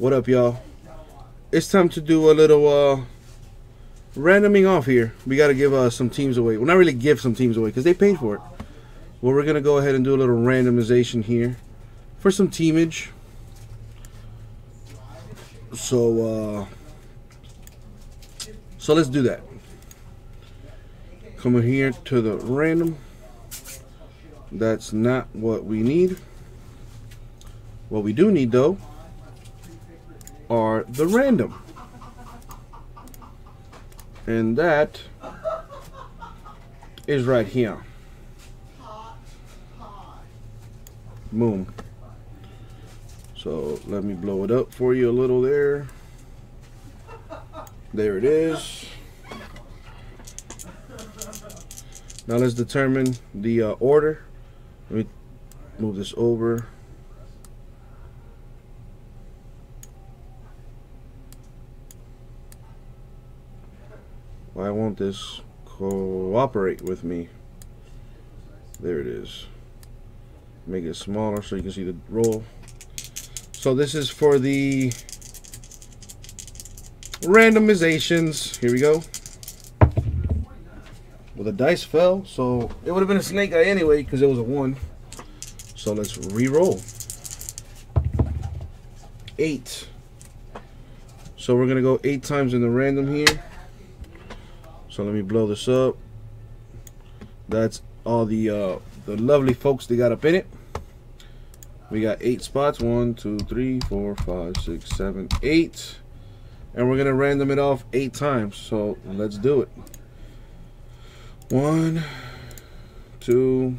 What up, y'all? It's time to do a little uh, randoming off here. We got to give uh, some teams away. Well, not really give some teams away because they paid for it. Well, we're going to go ahead and do a little randomization here for some teamage. So, uh, so let's do that. Coming here to the random. That's not what we need. What we do need, though, are the random. And that is right here. Boom. So let me blow it up for you a little there. There it is. Now let's determine the uh, order. Let me move this over. Why won't this cooperate with me? There it is. Make it smaller so you can see the roll. So this is for the randomizations. Here we go. Well, the dice fell, so it would have been a snake eye anyway because it was a one. So let's re-roll. Eight. So we're gonna go eight times in the random here. So let me blow this up. That's all the uh, the lovely folks they got up in it. We got eight spots. One, two, three, four, five, six, seven, eight. And we're gonna random it off eight times. So let's do it. One, two,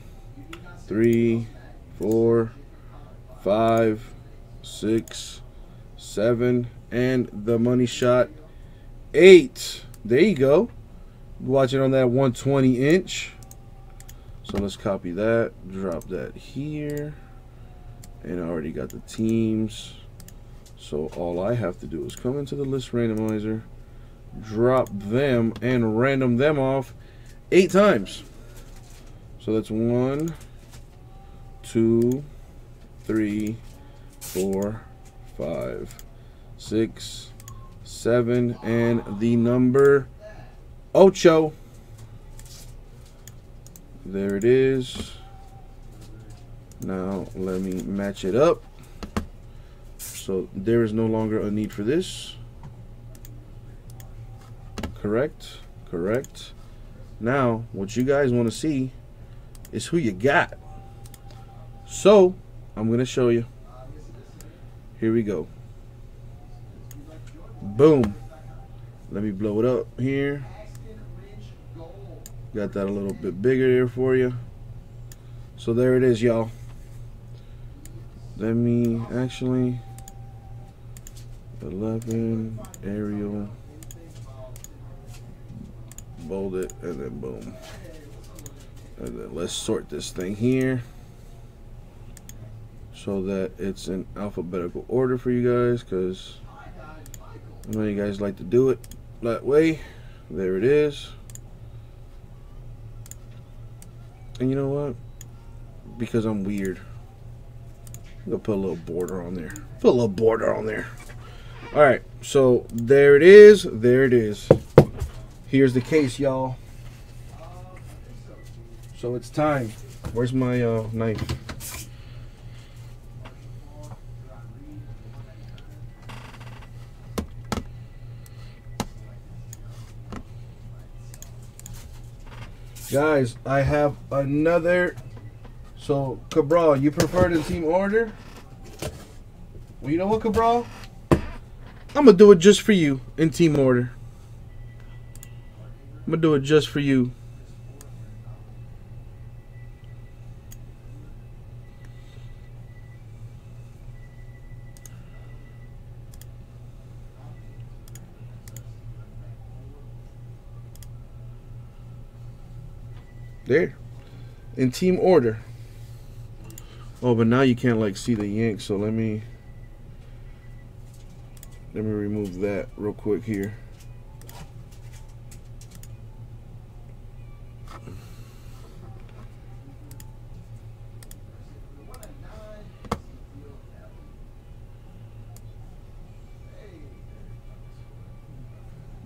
three, four, five, six, seven, and the money shot eight. There you go. Watch it on that 120 inch. So let's copy that, drop that here. And I already got the teams. So all I have to do is come into the list randomizer, drop them, and random them off eight times. So that's one, two, three, four, five, six, seven, and the number ocho. There it is. Now let me match it up. So there is no longer a need for this. Correct, correct. Now, what you guys want to see is who you got. So, I'm going to show you. Here we go. Boom. Let me blow it up here. Got that a little bit bigger there for you. So there it is, y'all. Let me actually 11 Arial bold it and then boom and then let's sort this thing here so that it's in alphabetical order for you guys because I know you guys like to do it that way there it is and you know what because I'm weird I'm gonna put a little border on there put a little border on there all right so there it is there it is Here's the case, y'all. So it's time. Where's my uh, knife? Guys, I have another. So, Cabral, you prefer the team order? Well, you know what, Cabral? I'm going to do it just for you in team order. I'm going to do it just for you. there in team order. Oh, but now you can't like see the yank, so let me let me remove that real quick here.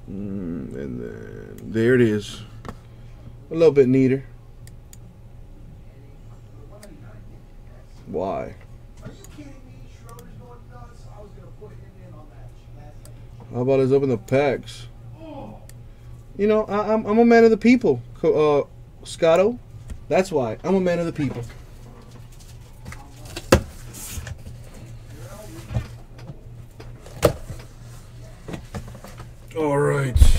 Mm, and then there it is. A little bit neater. Why? How about us open the packs? You know, I, am I'm, I'm a man of the people, uh, Scotto. That's why I'm a man of the people. All right.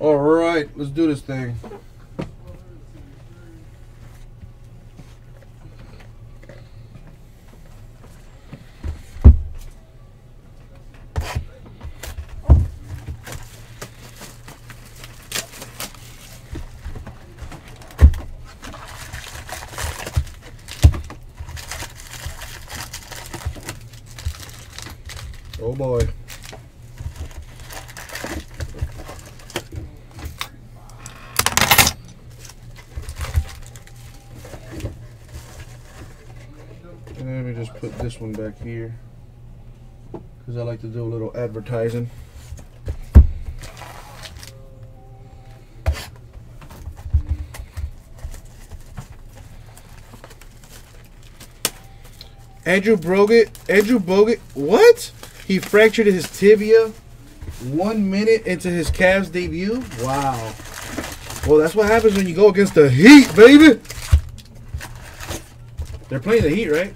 All right, let's do this thing. Boy. Let me just put this one back here because I like to do a little advertising. Andrew Bogut, Andrew Bogut, what? He fractured his tibia one minute into his Cavs debut? Wow. Well, that's what happens when you go against the Heat, baby. They're playing the Heat, right?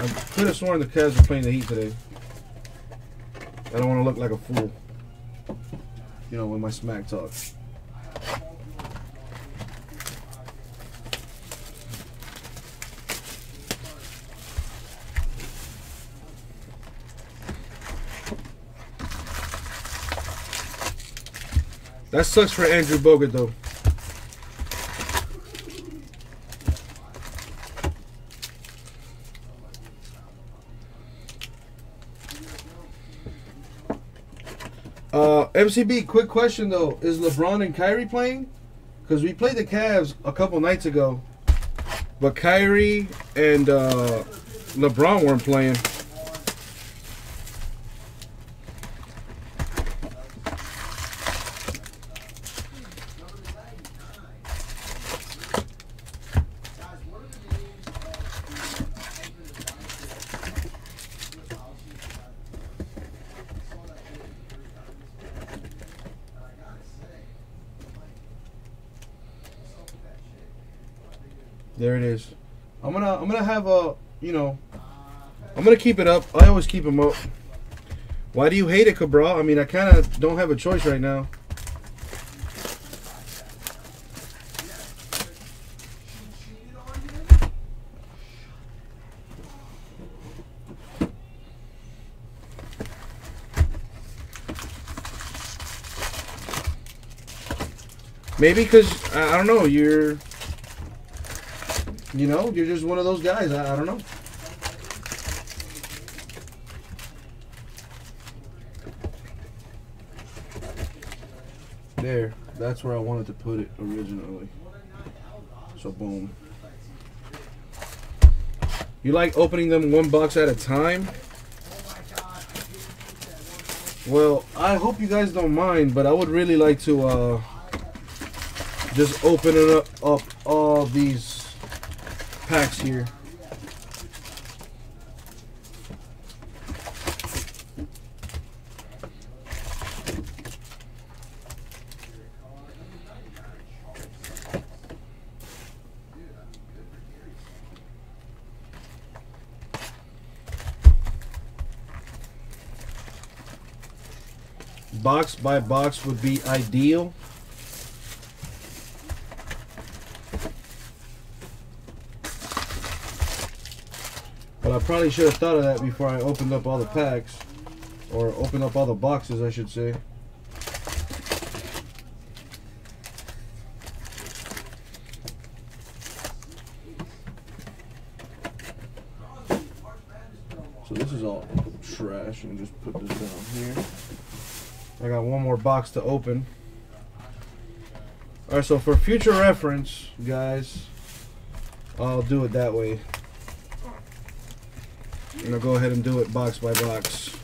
I could have sworn the Cavs were playing the Heat today. I don't want to look like a fool. You know, with my smack talk. That sucks for Andrew Bogut, though. Uh, MCB, quick question though: Is LeBron and Kyrie playing? Because we played the Cavs a couple nights ago, but Kyrie and uh, LeBron weren't playing. There it is. I'm gonna I'm gonna have a you know I'm gonna keep it up. I always keep them up. Why do you hate it, Cabral? I mean, I kind of don't have a choice right now. Maybe because I don't know. You're you know, you're just one of those guys. I, I don't know. There. That's where I wanted to put it originally. So boom. You like opening them one box at a time? Well, I hope you guys don't mind, but I would really like to uh, just open it up, up all these packs here. Box by box would be ideal. Probably should have thought of that before I opened up all the packs. Or opened up all the boxes, I should say. So this is all trash. And just put this down here. I got one more box to open. Alright, so for future reference, guys, I'll do it that way. And I'll go ahead and do it box by box.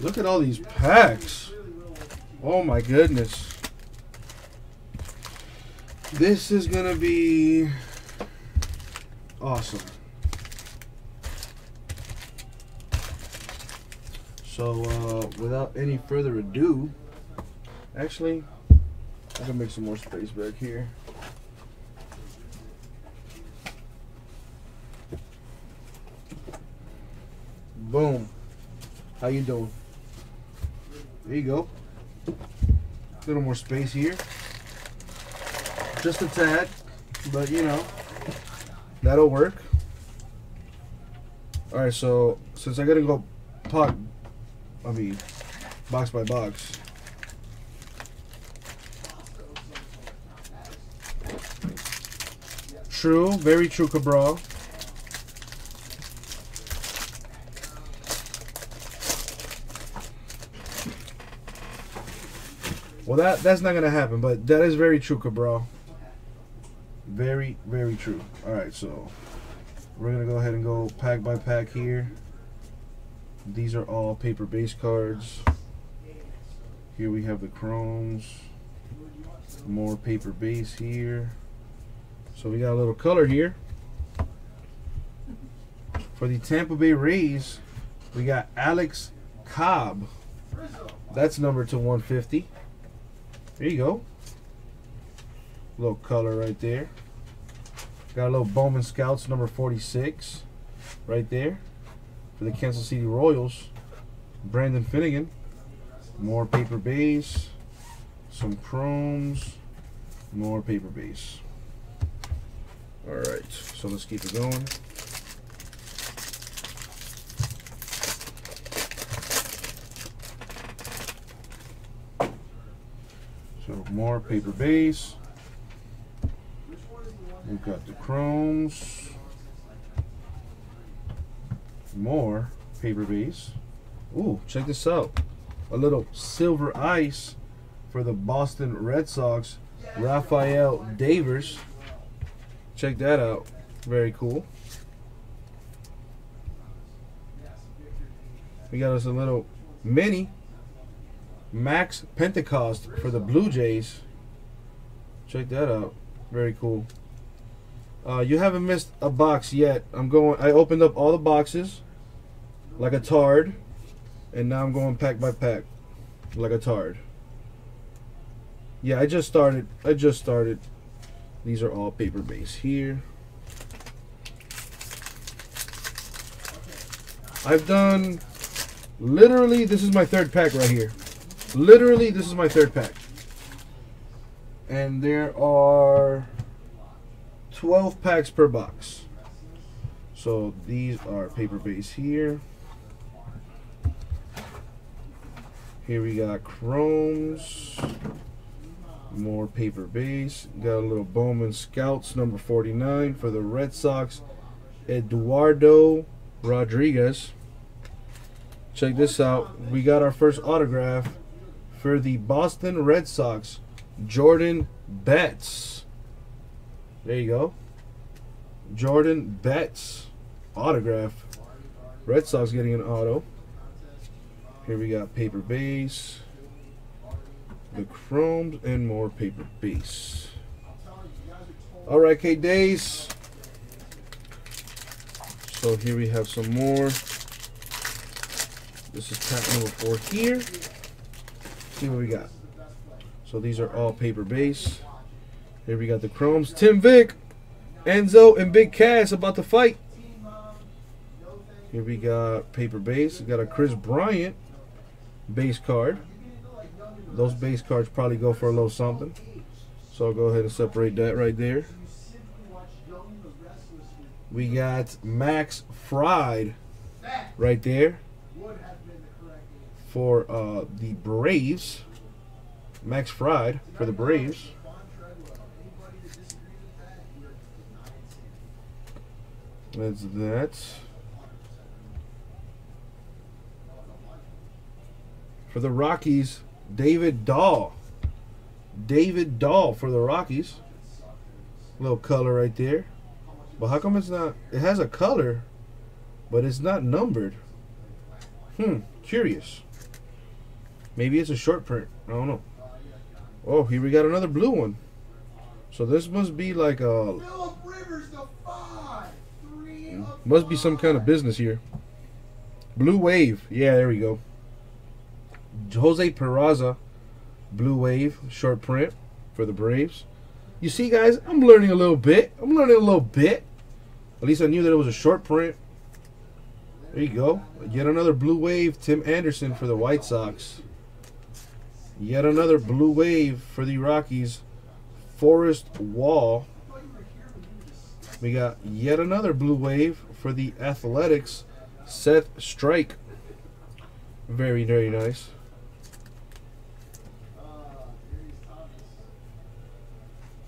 Look at all these packs. Oh my goodness. This is going to be awesome. So, uh, without any further ado, actually, I can make some more space back here. Boom. How you doing? There you go. A little more space here. Just a tad, but you know, that'll work. Alright, so since I gotta go pot, I mean, box by box. True, very true, Cabral. Well, that that's not gonna happen, but that is very true, Cabral. Very, very true. All right, so we're gonna go ahead and go pack by pack here. These are all paper base cards. Here we have the chromes. More paper base here. So we got a little color here. For the Tampa Bay Rays, we got Alex Cobb. That's number to 150. There you go. A Little color right there. Got a little Bowman Scouts number 46 right there for the Kansas City Royals. Brandon Finnegan. More paper base. Some chromes. More paper base. Alright, so let's keep it going. So more paper base. We've got the chromes. More paper base. Ooh, check this out. A little silver ice for the Boston Red Sox. Rafael Devers. Check that out. Very cool. We got us a little mini Max Pentecost for the Blue Jays. Check that out. Very cool. Uh, you haven't missed a box yet. I'm going. I opened up all the boxes like a tard, and now I'm going pack by pack like a tard. Yeah, I just started. I just started. These are all paper base here. I've done literally. This is my third pack right here. Literally, this is my third pack. And there are 12 packs per box. So these are paper base here. Here we got chromes. More paper base. Got a little Bowman Scouts number 49 for the Red Sox. Eduardo Rodriguez. Check this out. We got our first autograph for the Boston Red Sox, Jordan Betts. There you go. Jordan Betts autograph. Red Sox getting an auto. Here we got paper base, the chromes, and more paper base. All right, K Days. So here we have some more. This is pack number four here. See what we got. So these are all paper base. Here we got the chromes. Tim Vick, Enzo, and Big Cass about to fight. Here we got paper base. We got a Kris Bryant base card. Those base cards probably go for a little something. So I'll go ahead and separate that right there. We got Max Fried right there for uh, the Braves. Max Fried for the Braves. That's that. For the Rockies, David Dahl. David Dahl for the Rockies. Little color right there. But how come it's not? It has a color, but it's not numbered. Hmm, curious. Maybe it's a short print. I don't know. Oh, here we got another blue one. So this must be like a. Must be some kind of business here. Blue Wave. Yeah, there we go. Jose Peraza, Blue Wave, short print for the Braves. You see, guys, I'm learning a little bit. I'm learning a little bit. At least I knew that it was a short print. There you go. Yet another Blue Wave, Tim Anderson for the White Sox. Yet another Blue Wave for the Rockies, Forrest Wall. We got yet another Blue Wave for the Athletics, Seth Streich. Very, very nice.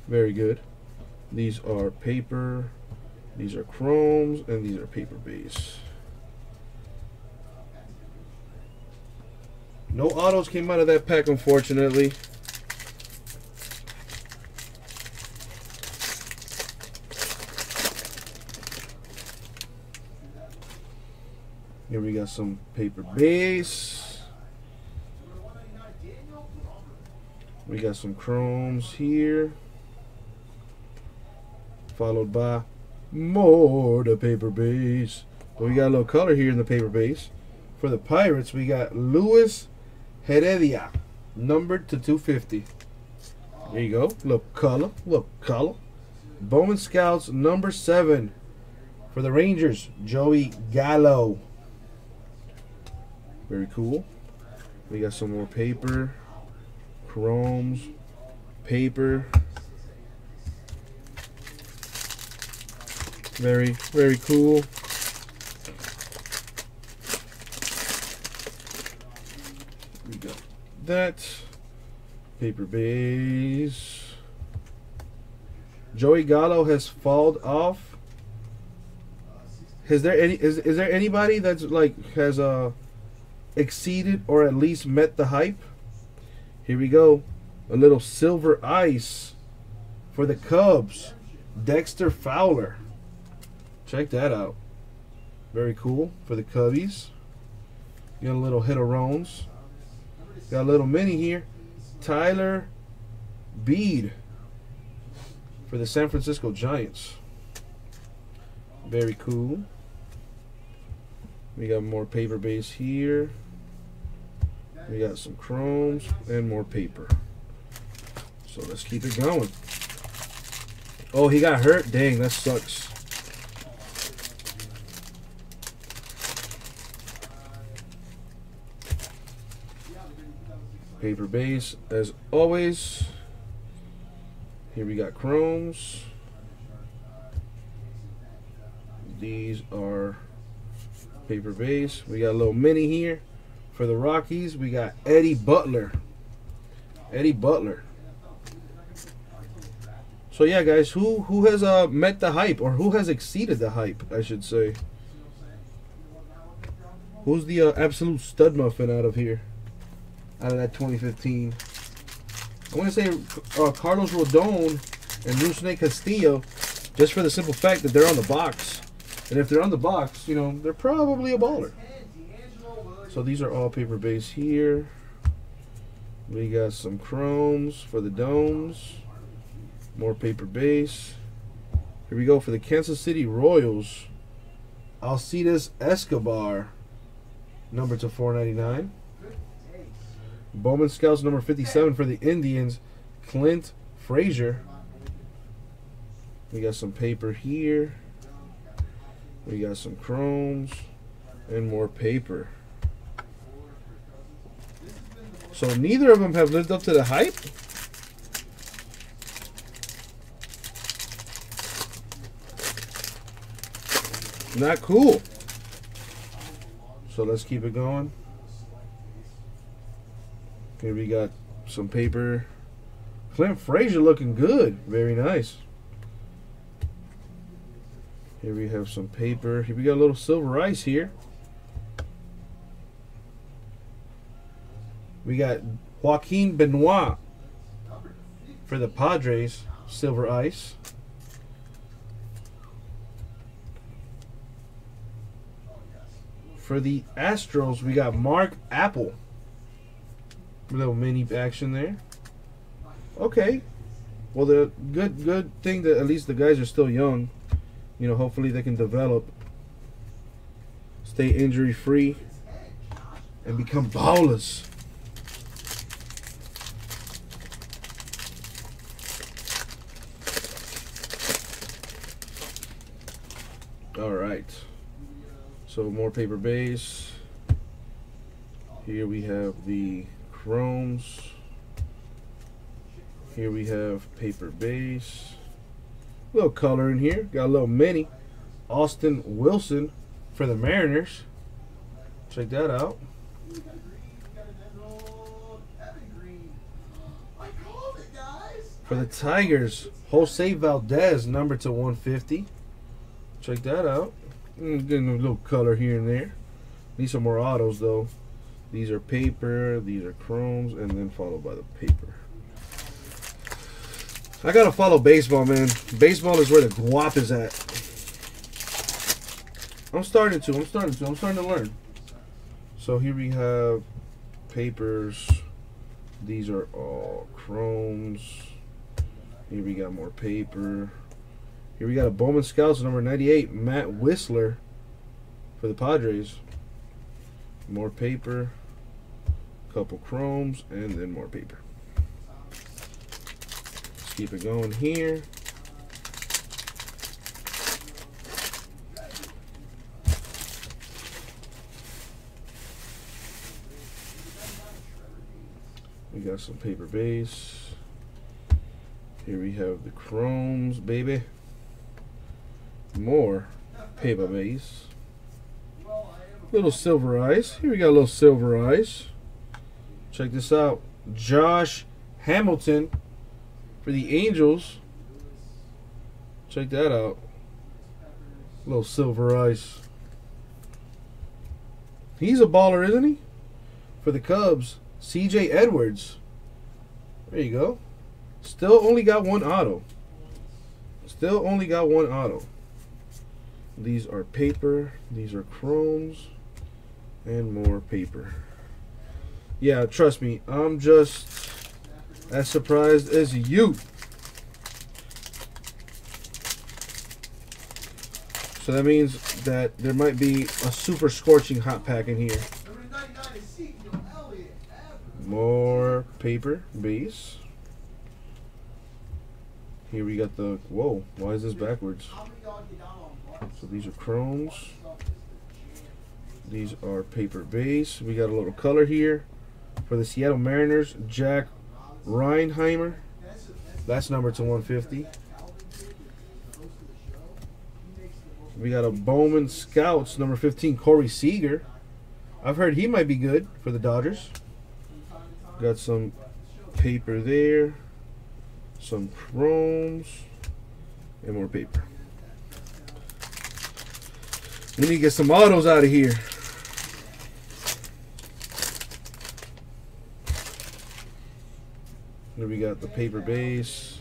Very good. These are paper, these are chromes, and these are paper base. No autos came out of that pack, unfortunately. Here we got some paper base. We got some chromes here followed by more the paper base. But we got a little color here in the paper base. For the Pirates, we got Luis Heredia, numbered to 250. There you go. Look color. Look color. Bowman Scouts, number 7. For the Rangers, Joey Gallo. Very cool. We got some more paper. Chromes. Paper. Very, very cool. We got that. Paper base. Joey Gallo has fallen off. Is there any is is there anybody that's like has uh exceeded or at least met the hype? Here we go. A little silver ice for the Cubs. Dexter Fowler. Check that out. Very cool for the Cubbies. Got a little hit of Rones. Got a little mini here. Tyler Beede for the San Francisco Giants. Very cool. We got more paper base here. We got some chromes and more paper. So let's keep it going. Oh, he got hurt? Dang, that sucks. Paper base, as always. Here we got chromes. These are paper base. We got a little mini here. For the Rockies, we got Eddie Butler. Eddie Butler. So yeah, guys, who who has uh, met the hype or who has exceeded the hype, I should say. Who's the uh, absolute stud muffin out of here? Out of that 2015. I want to say uh, Carlos Rodon and Rusney Castillo, just for the simple fact that they're on the box. And if they're on the box, you know, they're probably a baller. So these are all paper base here. We got some chromes for the domes. More paper base. Here we go for the Kansas City Royals. Alcides Escobar, number to 499. Bowman Scouts number 57 for the Indians, Clint Frazier. We got some paper here. We got some chromes and more paper. So neither of them have lived up to the hype. Not cool. So let's keep it going. Here we got some paper. Clint Frazier looking good. Very nice. Here we have some paper. Here we got a little silver ice here. We got Joaquin Benoit for the Padres, silver ice. For the Astros, we got Mark Appel. A little mini action there. Okay. Well, the good good thing that at least the guys are still young. You know, hopefully they can develop, stay injury free, and become ballers. All right. So more paper base. Here we have the chromes. Here we have paper base. A little color in here. Got a little mini. Austin Wilson for the Mariners. Check that out. For the Tigers, Jose Valdez, number to 150. Check that out. Mm, getting a little color here and there. Need some more autos though. These are paper, these are chromes, and then followed by the paper. I gotta follow baseball, man. Baseball is where the guap is at. I'm starting to, I'm starting to, I'm starting to learn. So here we have papers. These are all chromes. Here we got more paper. Here we got a Bowman Scouts number 98, Matt Wisler for the Padres. More paper, couple chromes, and then more paper. Let's keep it going here. We got some paper base. Here we have the chromes, baby. More paper base. Little silver ice. Here we got a little silver ice. Check this out. Josh Hamilton for the Angels. Check that out. A Little silver ice. He's a baller, isn't he? For the Cubs, CJ Edwards. There you go. Still only got one auto. Still only got one auto. These are paper. These are chromes. And more paper. Yeah, trust me. I'm just as surprised as you. So that means that there might be a super scorching hot pack in here. More paper base. Here we got the, whoa, why is this backwards? So these are chromes. These are paper base. We got a little color here for the Seattle Mariners, Jack Reinheimer. That's number to 150. We got a Bowman Scouts, number 15, Corey Seager. I've heard he might be good for the Dodgers. Got some paper there, some chromes, and more paper. We need to get some autos out of here. Here we got the paper base.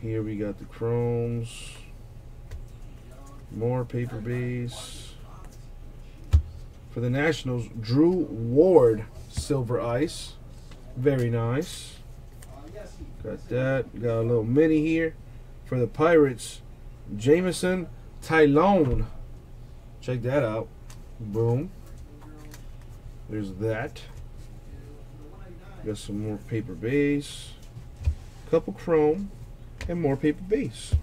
Here we got the chromes. More paper base. For the Nationals, Drew Ward, silver ice. Very nice. Got that. Got a little mini here. For the Pirates, Jameson Taillon. Check that out. Boom. There's that. Got some more paper base. A couple chrome. And more paper base.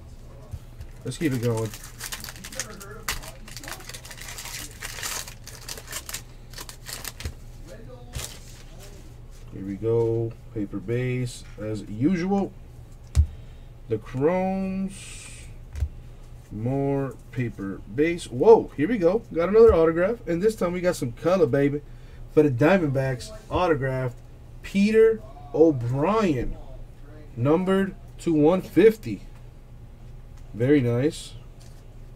Let's keep it going. Here we go. Paper base as usual. The chromes. More paper base. Whoa, here we go. Got another autograph. And this time we got some color, baby. For the Diamondbacks, autographed Peter O'Brien. Numbered to 150. Very nice.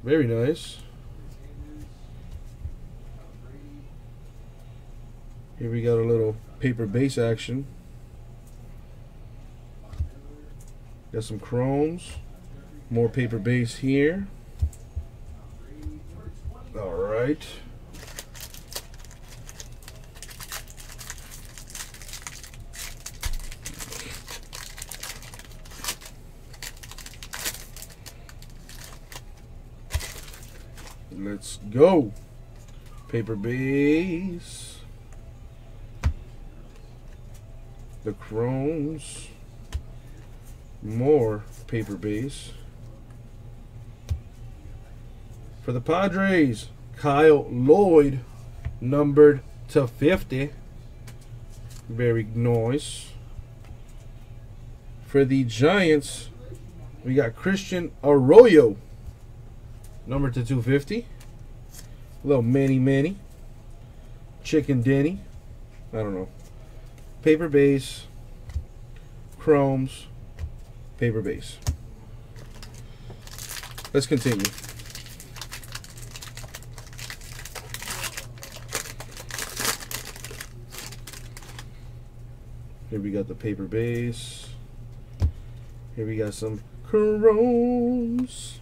Very nice. Here we got a little paper base action. Got some chromes. More paper base here. All right. Let's go. Paper base. The chromes. More paper base. For the Padres, Kyle Lloyd, numbered to 50. Very nice. For the Giants, we got Christian Arroyo, numbered to 250. Little Manny Manny. Chicken Denny. I don't know. Paper base. Chromes. Paper base. Let's continue. Here we got the paper base. Here we got some chromes.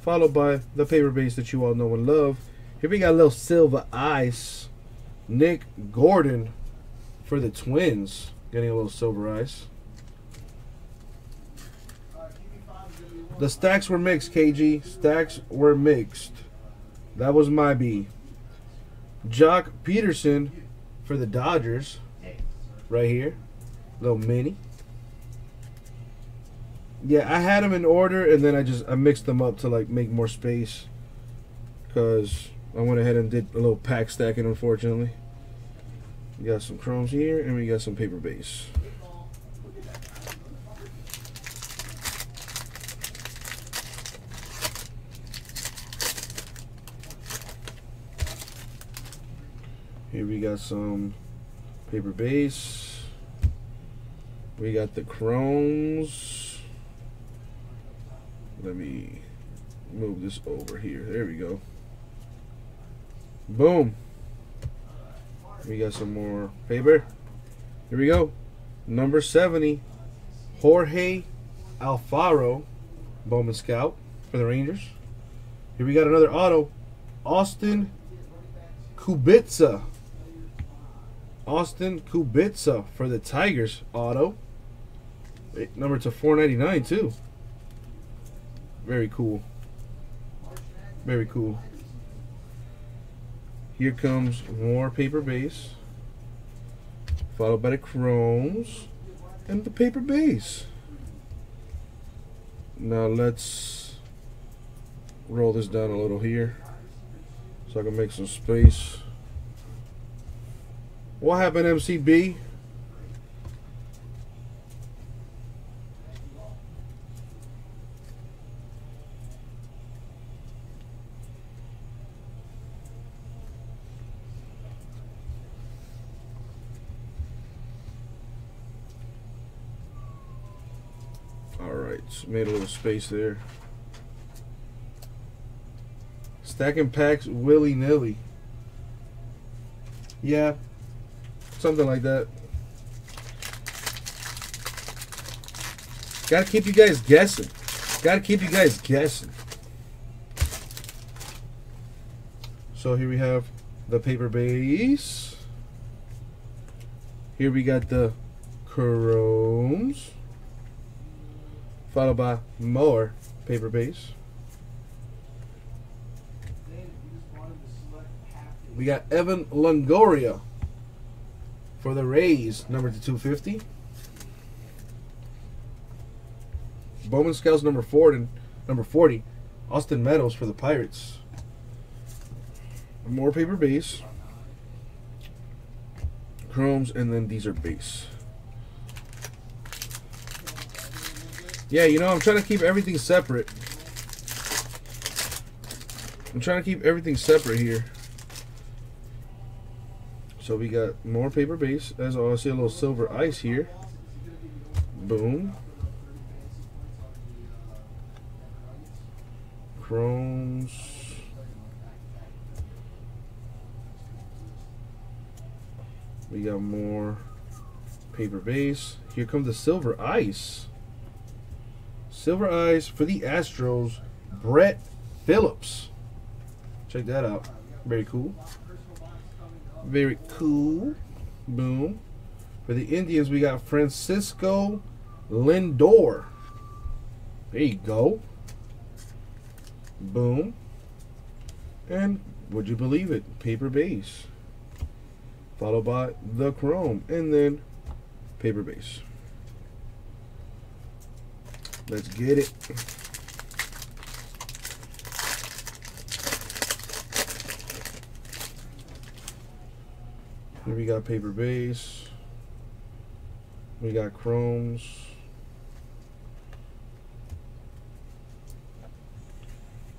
Followed by the paper base that you all know and love. Here we got a little silver ice. Nick Gordon for the Twins. Getting a little silver ice. The stacks were mixed, KG. Stacks were mixed. That was my B. Joc Pederson for the Dodgers right here. Little mini. Yeah, I had them in order and then I just I mixed them up to like make more space. Cause I went ahead and did a little pack stacking unfortunately. We got some chromes here and we got some paper base. Here we got some paper base. We got the chromes. Let me move this over here. There we go. Boom. We got some more paper. Here we go. Number 70. Jorge Alfaro. Bowman Scout for the Rangers. Here we got another auto. Austin Kubitza. Austin Kubitza for the Tigers auto. Number to 499 too. Very cool. Very cool. Here comes more paper base. Followed by the chromes and the paper base. Now let's roll this down a little here so I can make some space. What happened, MCB? All right, so made a little space there. Stacking packs willy nilly. Yeah, something like that. Gotta keep you guys guessing. Gotta keep you guys guessing. So here we have the paper base. Here we got the chromes followed by more paper base. We got Evan Longoria for the Rays, number 250. Bowman Scouts number forty, number 40. Austin Meadows for the Pirates. More paper base. Chromes, and then these are base. Yeah, you know, I'm trying to keep everything separate. I'm trying to keep everything separate here. So we got more paper base. As I see a little silver ice here. Boom. Chromes. We got more paper base. Here comes the silver ice. Silver Ice for the Astros, Brett Phillips. Check that out. Very cool. Very cool. Boom. For the Indians, we got Francisco Lindor. There you go. Boom. And would you believe it? Paper base. Followed by the chrome. And then paper base. Let's get it. Here we got paper base. We got chromes.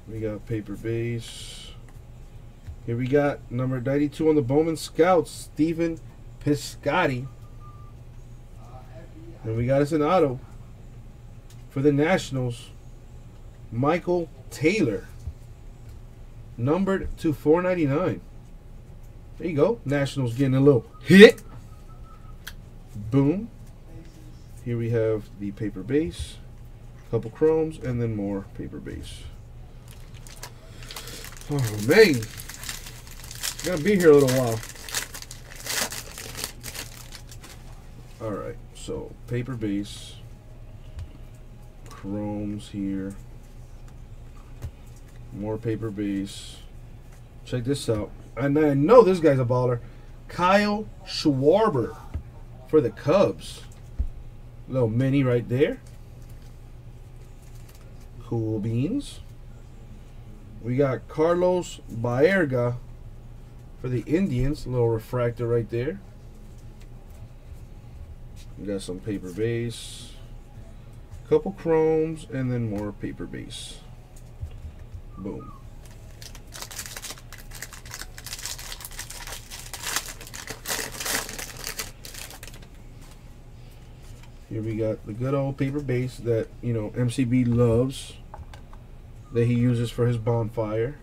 We got paper base. Here we got number 92 on the Bowman Scouts, Stephen Piscotty. And we got us an auto for the Nationals, Michael Taylor. Numbered to 499. There you go. Nationals getting a little hit. Boom. Here we have the paper base, couple chromes, and then more paper base. Oh man, gotta be here a little while. All right, so paper base, chromes here, more paper base. Check this out and I know this guy's a baller. Kyle Schwarber for the Cubs. Little mini right there. Cool beans. We got Carlos Baerga for the Indians. Little refractor right there. We got some paper base. Couple chromes and then more paper base. Boom. Here we got the good old paper base that, you know, MCB loves. That he uses for his bonfire.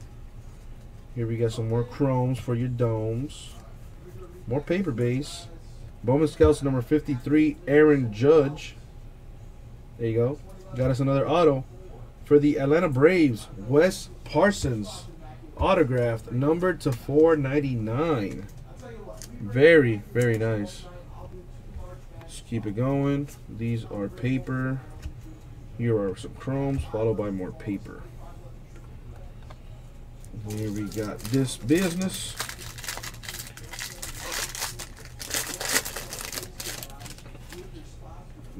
Here we got some more chromes for your domes. More paper base. Bowman Scouts number 53, Aaron Judge. There you go. Got us another auto. For the Atlanta Braves, Wes Parsons. Autographed, numbered to 499. Very, very nice Let's keep it going. These are paper. Here are some chromes, followed by more paper. Here we got this business.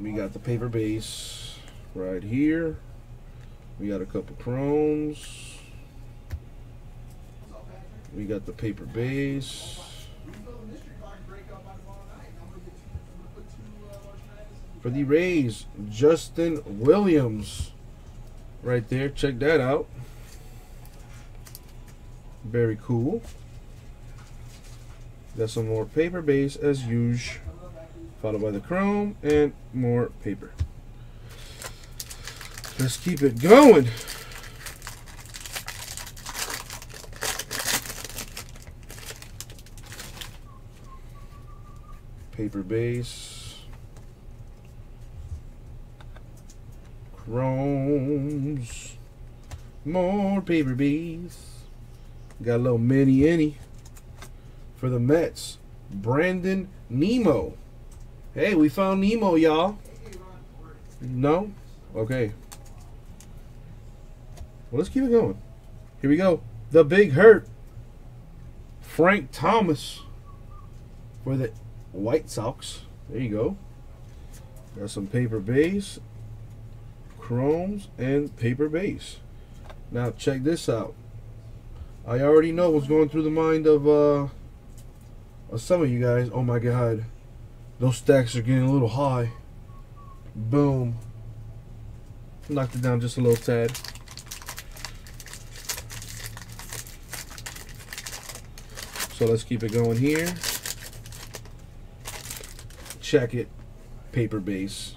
We got the paper base right here. We got a couple chromes. We got the paper base. For the Rays, Justin Williams. Right there. Check that out. Very cool. Got some more paper base as usual. Followed by the chrome and more paper. Let's keep it going. Paper base. Chromes. More paper bees. Got a little mini any for the Mets. Brandon Nimmo. Hey, we found Nemo, y'all. No? Okay. Well, let's keep it going. Here we go. The Big Hurt. Frank Thomas for the White Sox. There you go. Got some paper base, chromes, and paper base. Now check this out. I already know what's going through the mind of uh of some of you guys. Oh my god. Those stacks are getting a little high. Boom. Knocked it down just a little tad. So let's keep it going here. Check it. Paper base.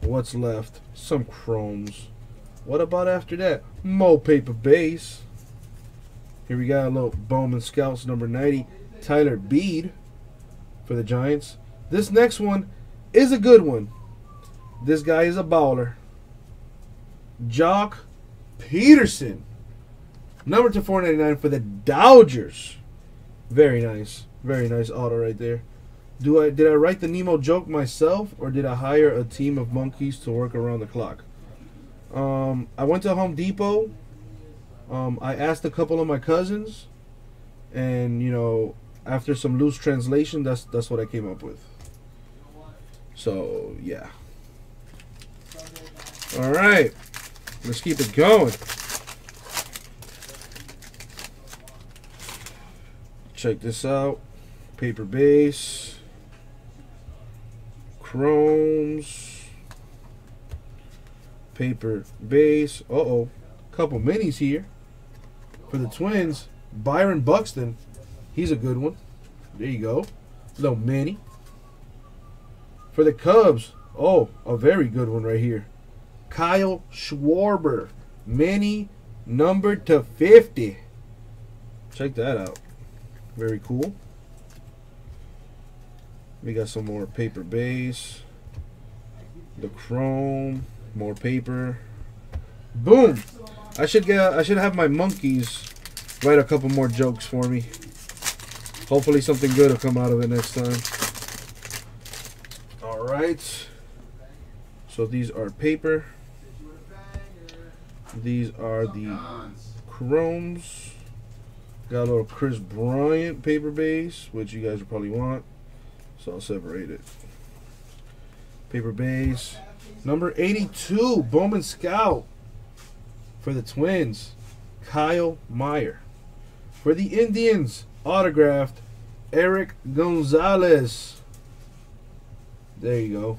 What's left? Some chromes. What about after that? Mo paper base. Here we got a little Bowman Scouts number 90. Tyler Beede for the Giants. This next one is a good one. This guy is a baller. Joc Pederson. Number to 499 for the Dodgers. Very nice. Very nice auto right there. Do I did I write the Nemo joke myself or did I hire a team of monkeys to work around the clock? Um, I went to Home Depot. Um, I asked a couple of my cousins, and you know, after some loose translation, that's that's what I came up with. So yeah. All right, let's keep it going. Check this out. Paper base. Chromes. Paper base. Uh-oh. Couple minis here. For the Twins, Byron Buxton. He's a good one. There you go. Little mini. For the Cubs, oh, a very good one right here. Kyle Schwarber. Mini number to 50. Check that out. Very cool. We got some more paper base. The chrome, more paper. Boom! I should get I should have my monkeys write a couple more jokes for me. Hopefully something good will come out of it next time. Alright. So these are paper. These are the chromes. Got a little Kris Bryant paper base, which you guys will probably want. So I'll separate it. Paper base. Number 82, Bowman Scout. For the Twins, Kyle Meyer. For the Indians, autographed, Erik Gonzalez. There you go.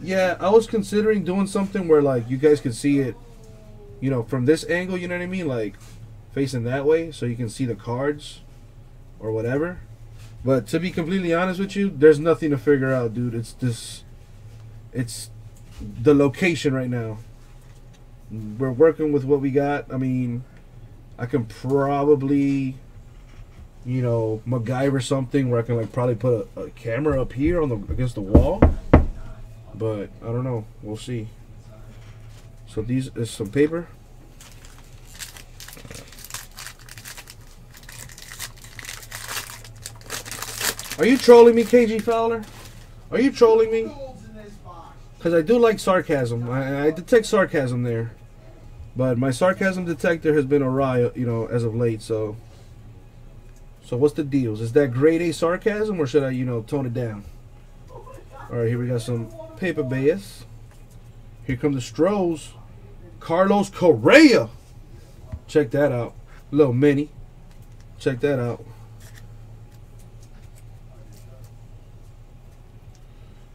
Yeah, I was considering doing something where like you guys could see it you know, from this angle, you know what I mean? Like facing that way so you can see the cards or whatever. But to be completely honest with you, there's nothing to figure out, dude. It's this it's the location right now. We're working with what we got. I mean, I can probably you know, MacGyver something where I can like probably put a, a camera up here on the against the wall. But I don't know. We'll see. So these is some paper. Are you trolling me, KG Fowler? Are you trolling me? Because I do like sarcasm. I, I, detect sarcasm there. But my sarcasm detector has been awry, you know, as of late, so... So what's the deals? Is that grade A sarcasm, or should I, you know, tone it down? Alright, here we got some paper base. Here come the Stros. Carlos Correa. Check that out. Little mini. Check that out.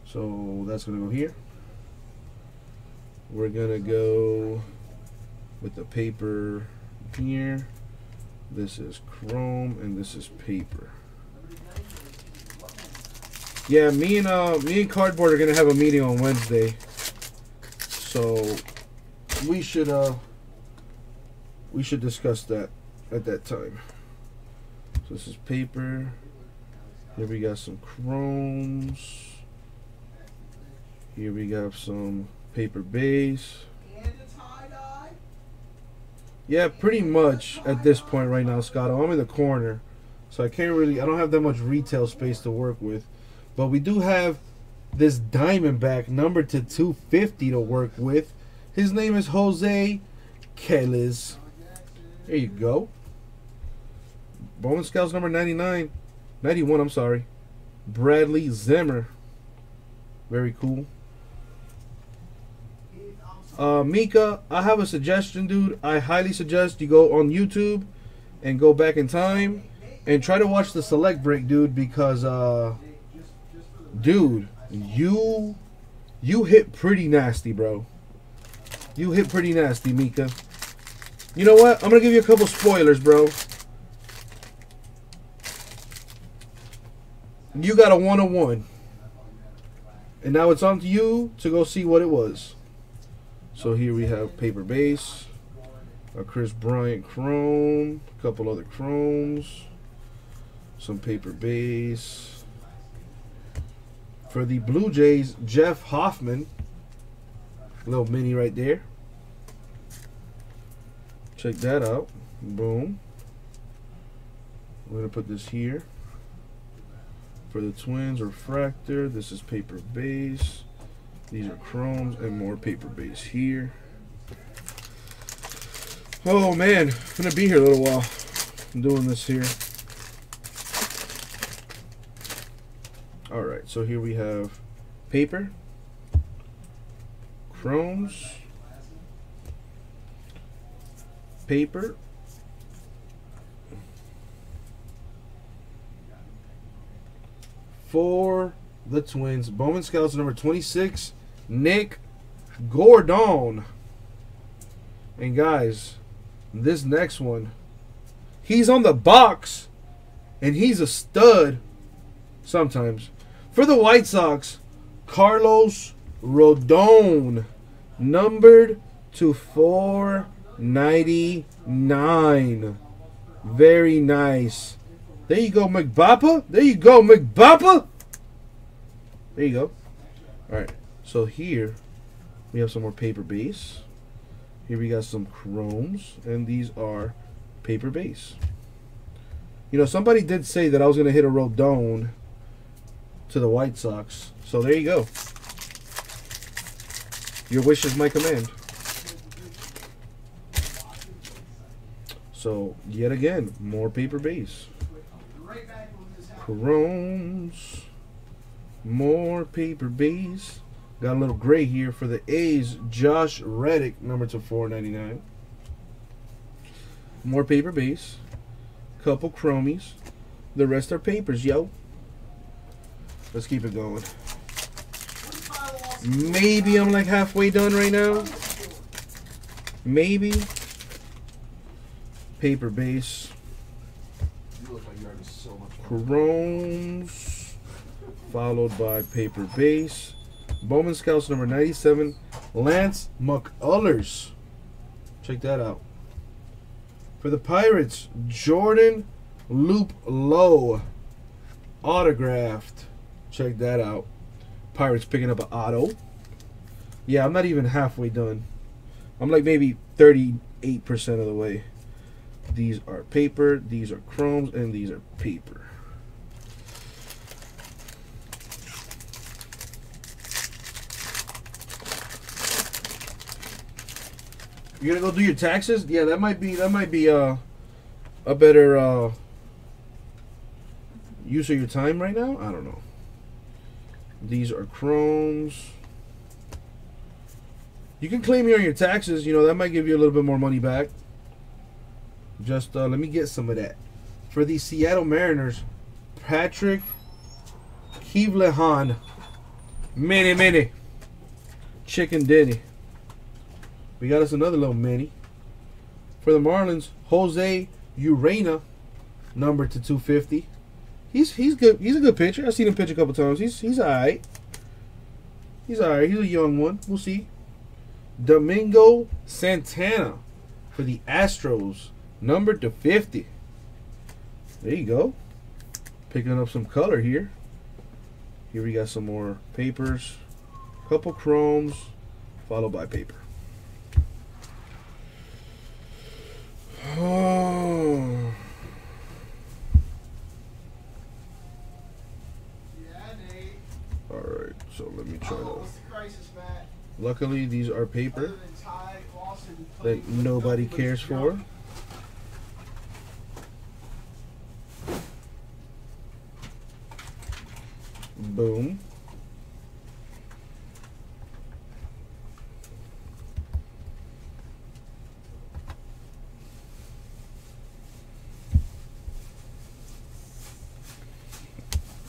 So that's going to go here. We're going to go with the paper here. This is chrome and this is paper. Yeah, me and uh me and cardboard are gonna have a meeting on Wednesday. So we should uh we should discuss that at that time. So this is paper. Here we got some chromes. Here we got some paper base. Yeah, pretty much at this point right now, Scott. I'm in the corner, so I can't really. I don't have that much retail space to work with, but we do have this Diamondback number to 250 to work with. His name is Jose Kelly's. There you go. Bowman Scouts number 99. 91, I'm sorry. Bradley Zimmer. Very cool. Uh, Mika, I have a suggestion, dude. I highly suggest you go on YouTube and go back in time and try to watch the select break, dude, because, uh, dude, you, you hit pretty nasty, bro. You hit pretty nasty, Mika. You know what? I'm going to give you a couple spoilers, bro. You got a one-on-one. And now it's on to you to go see what it was. So here we have paper base, a Kris Bryant chrome, a couple other chromes, some paper base. For the Blue Jays, Jeff Hoffman, little mini right there. Check that out. Boom. We're going to put this here. For the Twins, Refractor. This is paper base. These are chromes and more paper base here. Oh man, I'm gonna be here a little while. I'm doing this here. Alright, so here we have paper, chromes, paper, for the Twins. Bowman Scouts number 26, Nick Gordon. And guys, this next one, he's on the box, and he's a stud sometimes. For the White Sox, Carlos Rodon, numbered to 499. Very nice. There you go, McBappa. There you go, McBappa. There you go. All right. So here we have some more paper base. Here we got some chromes, and these are paper base. You know, somebody did say that I was going to hit a Rodon to the White Sox. So there you go. Your wish is my command. So, yet again, more paper base. Chromes. More paper base. Got a little gray here for the A's. Josh Reddick, number to 499. More paper base. Couple chromies. The rest are papers, yo. Let's keep it going. Maybe I'm like halfway done right now. Maybe. Paper base. Chromes. Followed by paper base. Bowman Scouts number 97. Lance McCullers. Check that out. For the Pirates, Jordan Loop Low. Autographed. Check that out. Pirates picking up an auto. Yeah, I'm not even halfway done. I'm like maybe 38% of the way. These are paper, these are chromes, and these are paper. You're gonna go do your taxes? Yeah, that might be that might be uh, a better uh, use of your time right now. I don't know. These are chromes. You can claim here on your taxes. You know that might give you a little bit more money back. Just uh, let me get some of that. For the Seattle Mariners, Patrick Kivlehan. Mini, mini. Chicken Denny. We got us another little mini. For the Marlins, Jose Urena, number to 250. He's he's good. He's a good pitcher. I've seen him pitch a couple times. He's he's alright. He's alright. He's a young one. We'll see. Domingo Santana for the Astros, number to 50. There you go. Picking up some color here. Here we got some more papers. Couple chromes, followed by paper. Oh. Alright, so let me try to. Luckily, these are paper. that nobody cares for. Boom.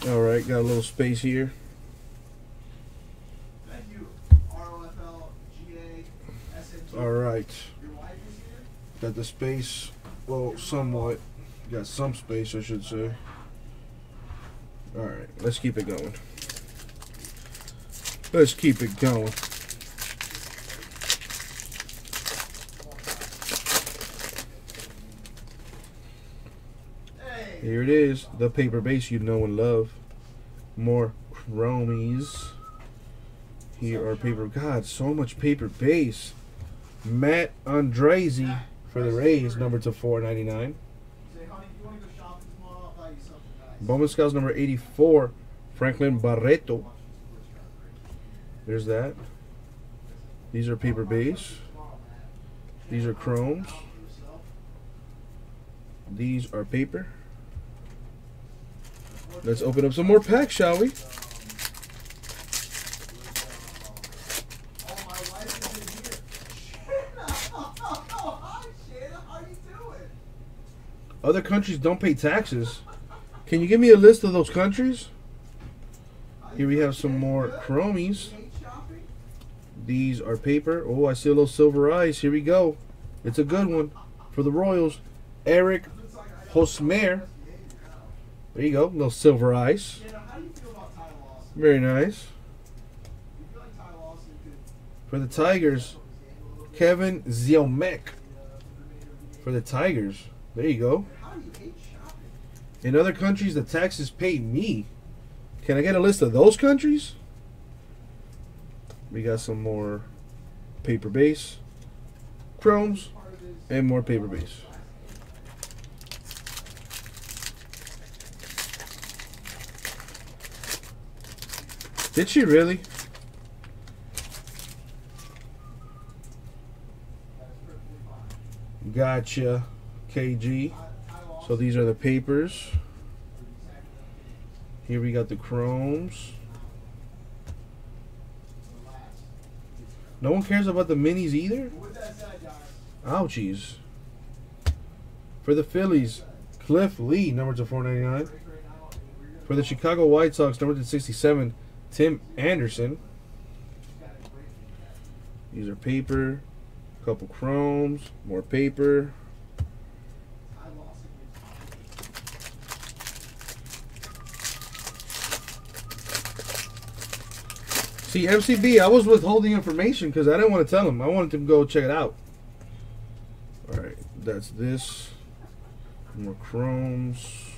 All right, got a little space here. Thank you, ROFL, GA, SMT. All right, got the space. Well, somewhat. Got some space, I should say. All right, let's keep it going. Let's keep it going. Here it is, the paper base you know and love. More chromies. Here are paper. God, so much paper base. Matt Andriese for the Rays, number to 499. Say, honey, you want to go shopping tomorrow? I'll buy you something nice. Bowman Scouts number 84, Franklin Barreto. There's that. These are paper base. These are chromes. These are paper. Let's open up some more packs, shall we? Oh, my wife is in here. Hi, Shanna. How you doing? Other countries don't pay taxes. Can you give me a list of those countries? Here we have some more chromies. These are paper. Oh, I see a little silver ice. Here we go. It's a good one for the Royals. Eric Hosmer. There you go. Little silver ice. Very nice. For the Tigers, Kevin Ziomek. For the Tigers. There you go. In other countries, the taxes pay me. Can I get a list of those countries? We got some more paper base, chromes, and more paper base. Did she really? Gotcha, KG. So these are the papers. Here we got the chromes. No one cares about the minis either? Ouchies. For the Phillies, Cliff Lee, number to 499. For the Chicago White Sox, number to 67, Tim Anderson. These are paper, a couple chromes, more paper. See, MCB, I was withholding information because I didn't want to tell him. I wanted to go check it out. All right, that's this. More chromes,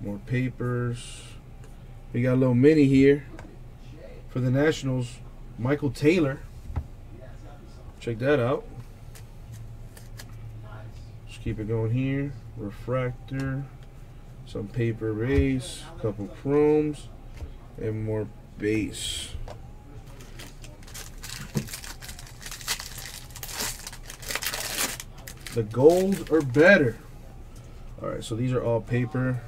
more papers. We got a little mini here for the Nationals. Michael Taylor. Check that out. Just keep it going here. Refractor, some paper base, couple chromes, and more base. The gold or better. All right, so these are all paper.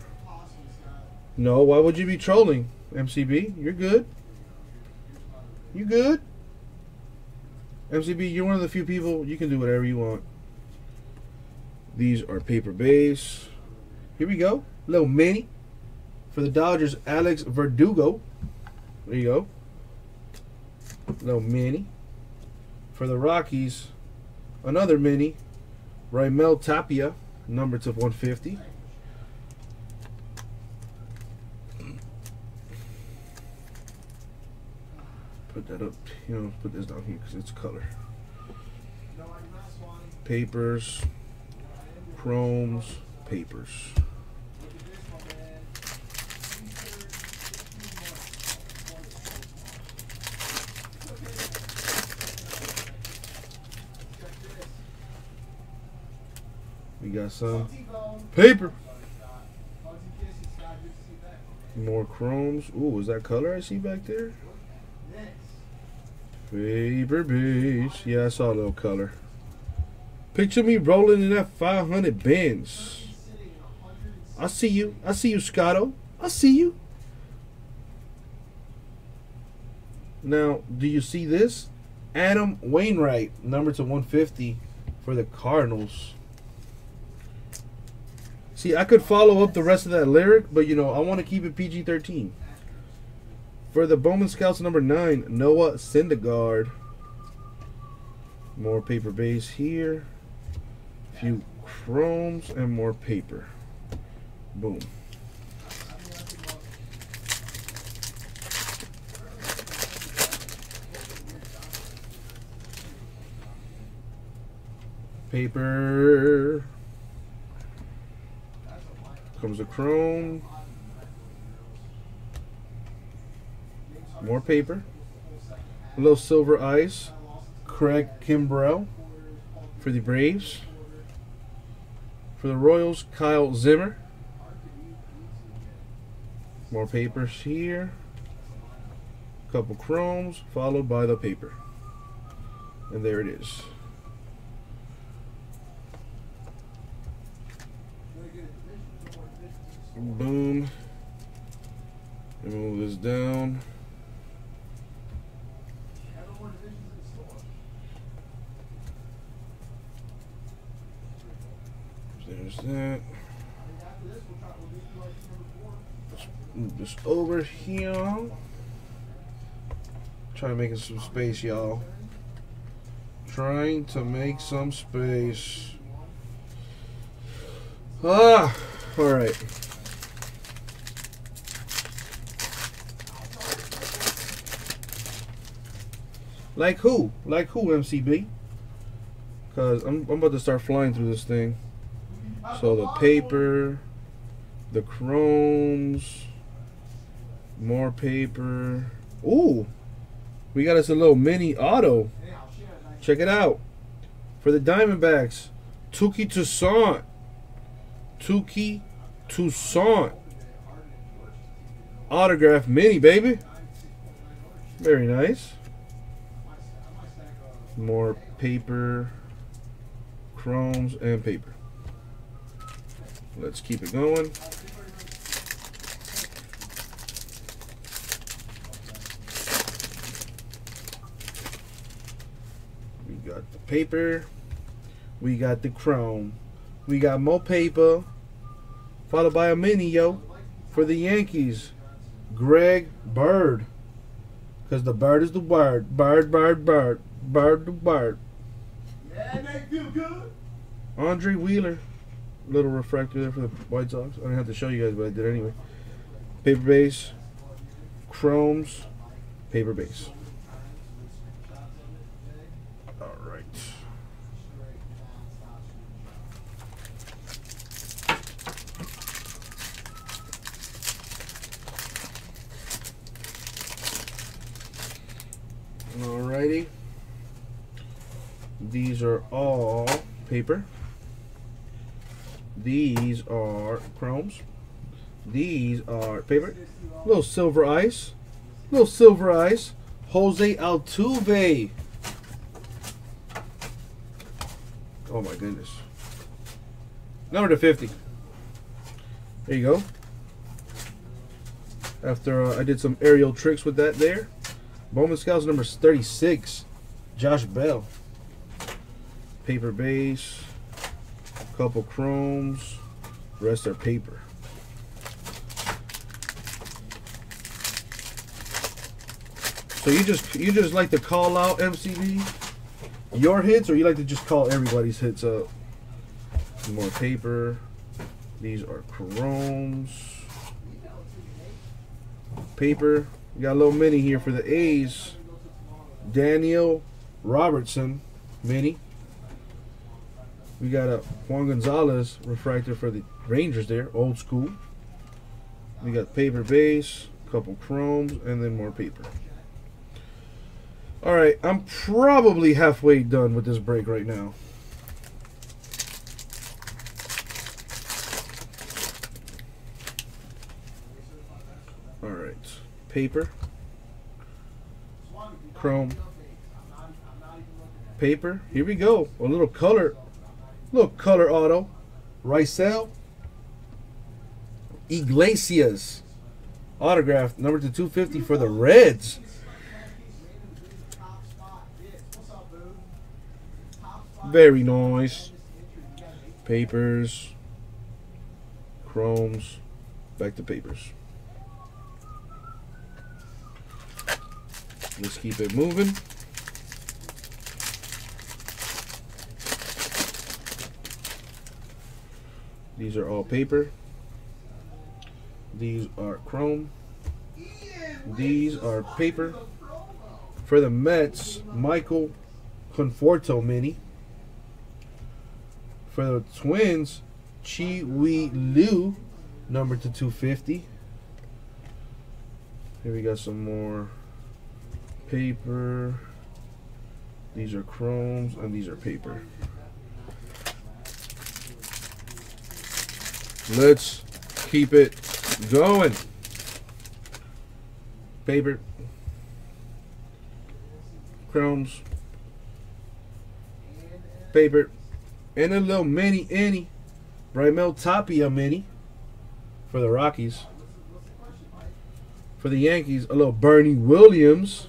No, why would you be trolling, MCB? You're good. You good? MCB, you're one of the few people you can do whatever you want. These are paper base. Here we go. Little mini for the Dodgers, Alex Verdugo. There you go. Little mini. For the Rockies, another mini. Raimel Tapia, number to 150. Put that up, you know, put this down here because it's color. No. Papers, chromes, papers. Look at this one, man. T-shirt, 15 months. Check this. We got some paper. You. More chromes. Ooh, is that color I see back there? Paper base. Yeah, I saw a little color. Picture me rolling in that 500 bins. I see you. I see you, Scotto. I see you. Now, do you see this? Adam Wainwright, number to 150 for the Cardinals. See, I could follow up the rest of that lyric, but you know, I want to keep it PG 13. For the Bowman Scouts, number 9, Noah Syndergaard. More paper base here. A few chromes and more paper. Boom. Paper. Comes a chrome. More paper. A little silver ice. Craig Kimbrel for the Braves. For the Royals, Kyle Zimmer. More papers here. A couple chromes, followed by the paper. And there it is. Boom. And move this down. There's that. Let's move this over here. To make some space, y'all. Trying to make some space. Ah, all Like who? Like who, MCB? Because I'm, I'm about to start flying through this thing. So the paper, the chromes, more paper. Ooh, we got us a little mini auto. Check it out. For the Diamondbacks, Touki Toussaint. Touki Toussaint. Autograph mini, baby. Very nice. More paper, chromes, and paper. Let's keep it going. We got the paper. We got the chrome. We got more paper. Followed by a mini, yo. For the Yankees. Greg Bird. Because the bird is the word. Bird, bird, bird. Bird the bird. Yeah, they feel good. Andre Wheeler. Little refractor there for the White Sox. I didn't have to show you guys, but I did anyway. Paper base. Chromes. Paper base. Alright. Alrighty. These are all paper. These are chromes. These are paper. Little silver ice. Little silver ice. Jose Altuve. Oh my goodness. Number to 50. There you go. After uh, I did some aerial tricks with that there. Bowman Scouts number 36. Josh Bell. Paper base. a Couple chromes. Rest are paper. So you just you just like to call out MCB your hits, or you like to just call everybody's hits up? More paper. These are chromes. Paper. We got a little mini here for the A's. Daniel Robertson mini. We got a Juan Gonzalez refractor for the Rangers there, old school. We got paper base, couple chromes, and then more paper. All right, I'm probably halfway done with this break right now. All right, paper, chrome, paper. Here we go. A little color, little color auto. Raisel. Iglesias. Autograph number to 250 for the Reds. Very nice. Papers. Chromes. Back to papers. Let's keep it moving. These are all paper. These are chrome. These are paper. For the Mets, Michael Conforto mini. For the Twins, Chih-Wei Hu, number to 250. Here we got some more paper. These are chromes and these are paper. Let's keep it going. Paper, chromes, paper, and a little mini Annie, Raimel Tapia mini for the Rockies. For the Yankees, a little Bernie Williams.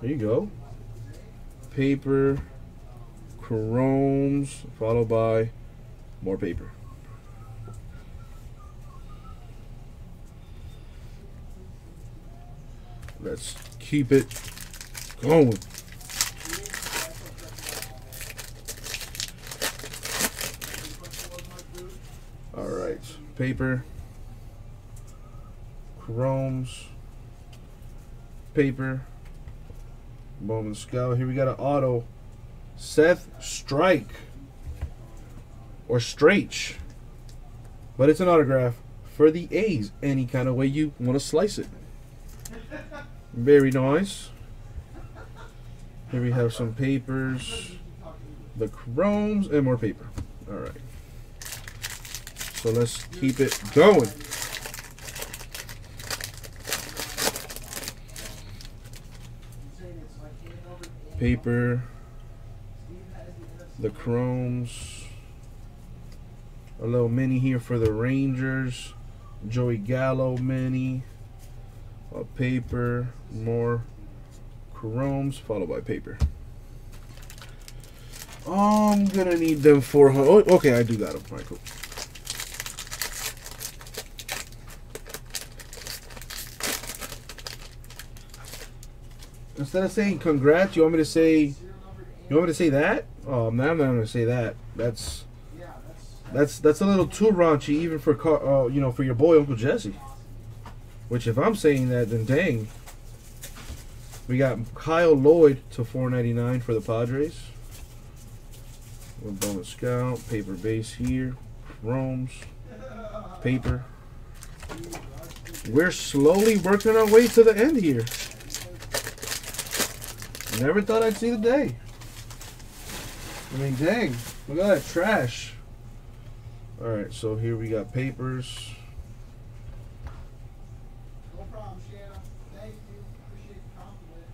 There you go. Paper, chromes, followed by more paper. Let's keep it going. All right, paper, chromes, paper, Bowman Scout. Here we got an auto, Seth Strike or Straich, but it's an autograph for the A's. Any kind of way you want to slice it. Very nice. Here we have some papers, the chromes, and more paper. All right. So let's keep it going. Paper, the chromes, a little mini here for the Rangers, Joey Gallo mini, paper, more chromes, followed by paper. I'm gonna need them 400. Oh, okay, I do got them. All right, cool. Instead of saying congrats, you want me to say, you want me to say that? Oh, man, I'm not gonna say that. That's that's that's a little too raunchy, even for uh, you know for your boy Uncle Jesse. Which, if I'm saying that, then dang. We got Kyle Lloyd to 4.99 for the Padres. With Bowman Scout, paper base here, chromes, paper. We're slowly working our way to the end here. Never thought I'd see the day. I mean, dang, look at that trash. All right, so here we got papers. no problem, Shanna. Thank you. Appreciate the compliment.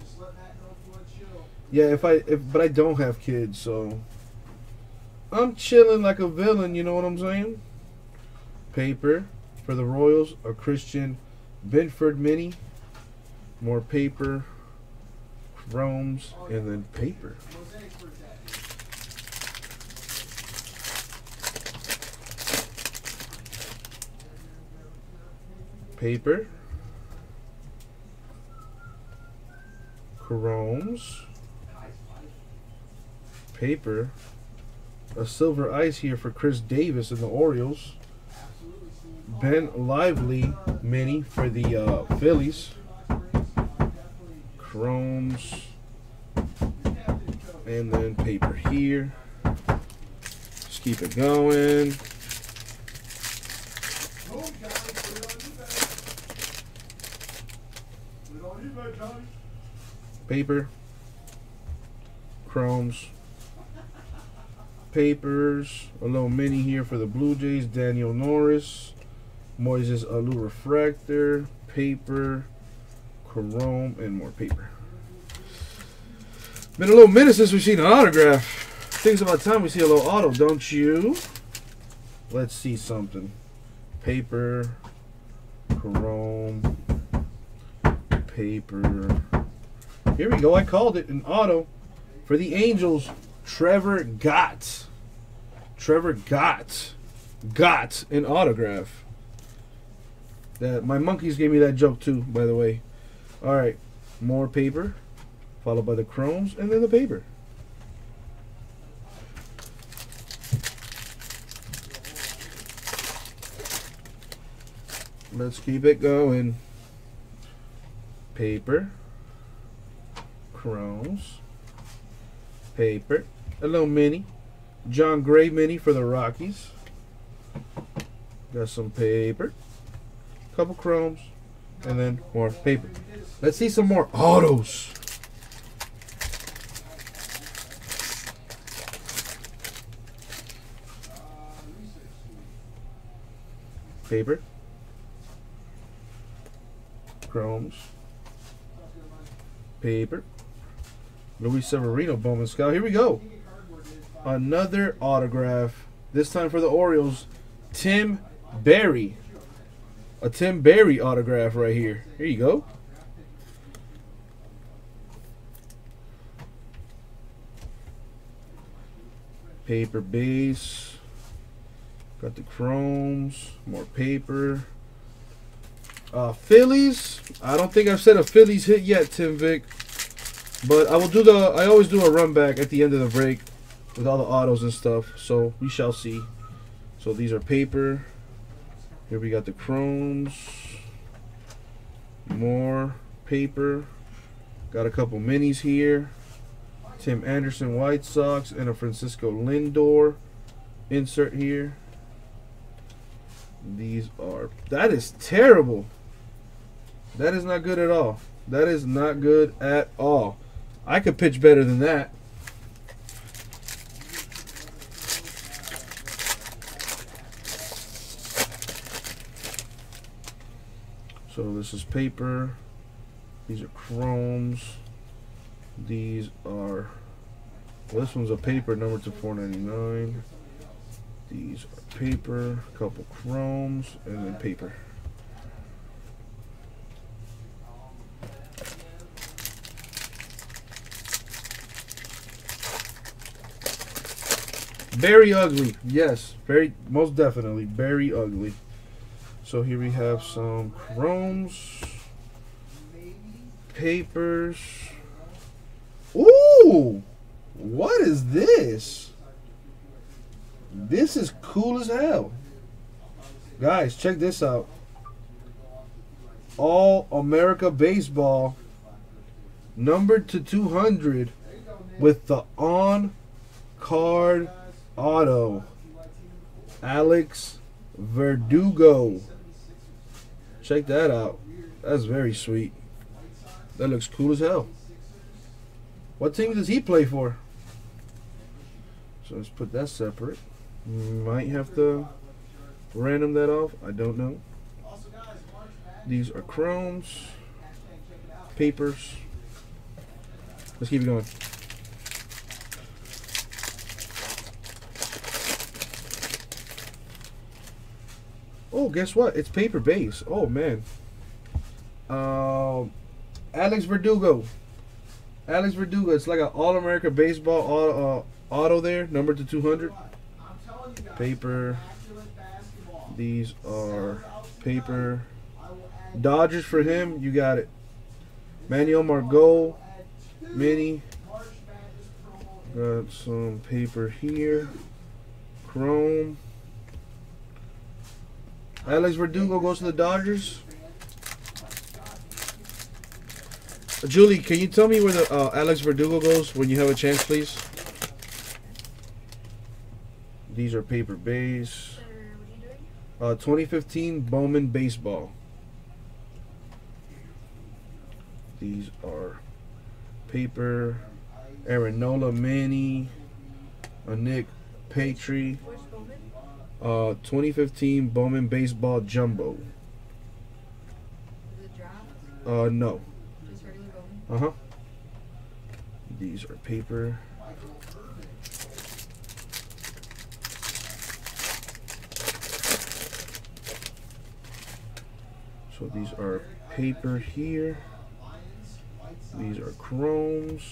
Just let Matt know if you want to chill. Yeah, if I if but I don't have kids, so I'm chilling like a villain. You know what I'm saying? Paper for the Royals, a Christian Binford mini, more paper, chromes, and then paper. Paper, chromes, paper, a silver ice here for Chris Davis and the Orioles, Ben Lively mini for the uh, Phillies, chromes, and then paper here. Let's keep it going. Paper. Johnny. Papers, a little mini here for the Blue Jays, Daniel Norris, Moises Alou refractor, paper, chrome, and more paper. Been a little minute since we've seen an autograph. Thinks about time we see a little auto, don't you? Let's see something. Paper, chrome, paper. Here we go. I called it an auto for the Angels. Trevor Gott. Trevor Gott. Got an autograph. That my monkeys gave me that joke too, by the way. All right, more paper, followed by the chromes, and then the paper. Let's keep it going. Paper, chromes, paper, a little mini, Jon Gray mini for the Rockies. Got some paper, couple chromes, and then more paper. Let's see some more autos. Paper, chromes, paper. Luis Severino Bowman Scout. Here we go. Another autograph. This time for the Orioles. Tim Berry. A Tim Berry autograph right here. Here you go. Paper base. Got the chromes. More paper. Uh, Phillies. I don't think I've said a Phillies hit yet, Tim Vic. But I will do the. I always do a run back at the end of the break with all the autos and stuff. So we shall see. So these are paper. Here we got the chromes. More paper. Got a couple minis here. Tim Anderson White Sox and a Francisco Lindor insert here. These are that is terrible. That is not good at all. That is not good at all. I could pitch better than that. So this is paper. These are chromes. These are well, this one's a paper number to 499. These are paper, a couple chromes, and then paper. Very ugly. Yes, very most definitely very ugly. So here we have some chromes, papers. Ooh, what is this? This is cool as hell. Guys, check this out. All America Baseball, numbered to 200, with the on card auto. Alex Verdugo. Check that out. That's very sweet. That looks cool as hell. What team does he play for? So let's put that separate. Might have to random that off. I don't know. These are chromes, papers. Let's keep it going. Oh, guess what? It's paper base. Oh man. Um, Alex Verdugo. Alex Verdugo. It's like an All America baseball auto, uh, auto there, number to 200. Paper. These are paper. Dodgers for him. You got it. Manuel Margot. Mini. Got some paper here. Chrome. Alex Verdugo goes to the Dodgers. Julie, can you tell me where the uh, Alex Verdugo goes when you have a chance, please? These are paper base. Uh, 2015 Bowman Baseball. These are paper. Aaron Nola Manny. A Nick Patry. Uh, 2015 Bowman Baseball Jumbo. Is it draft? Uh, no. Just regular Bowman? Uh huh. these are paper. So these are paper here. These are chromes.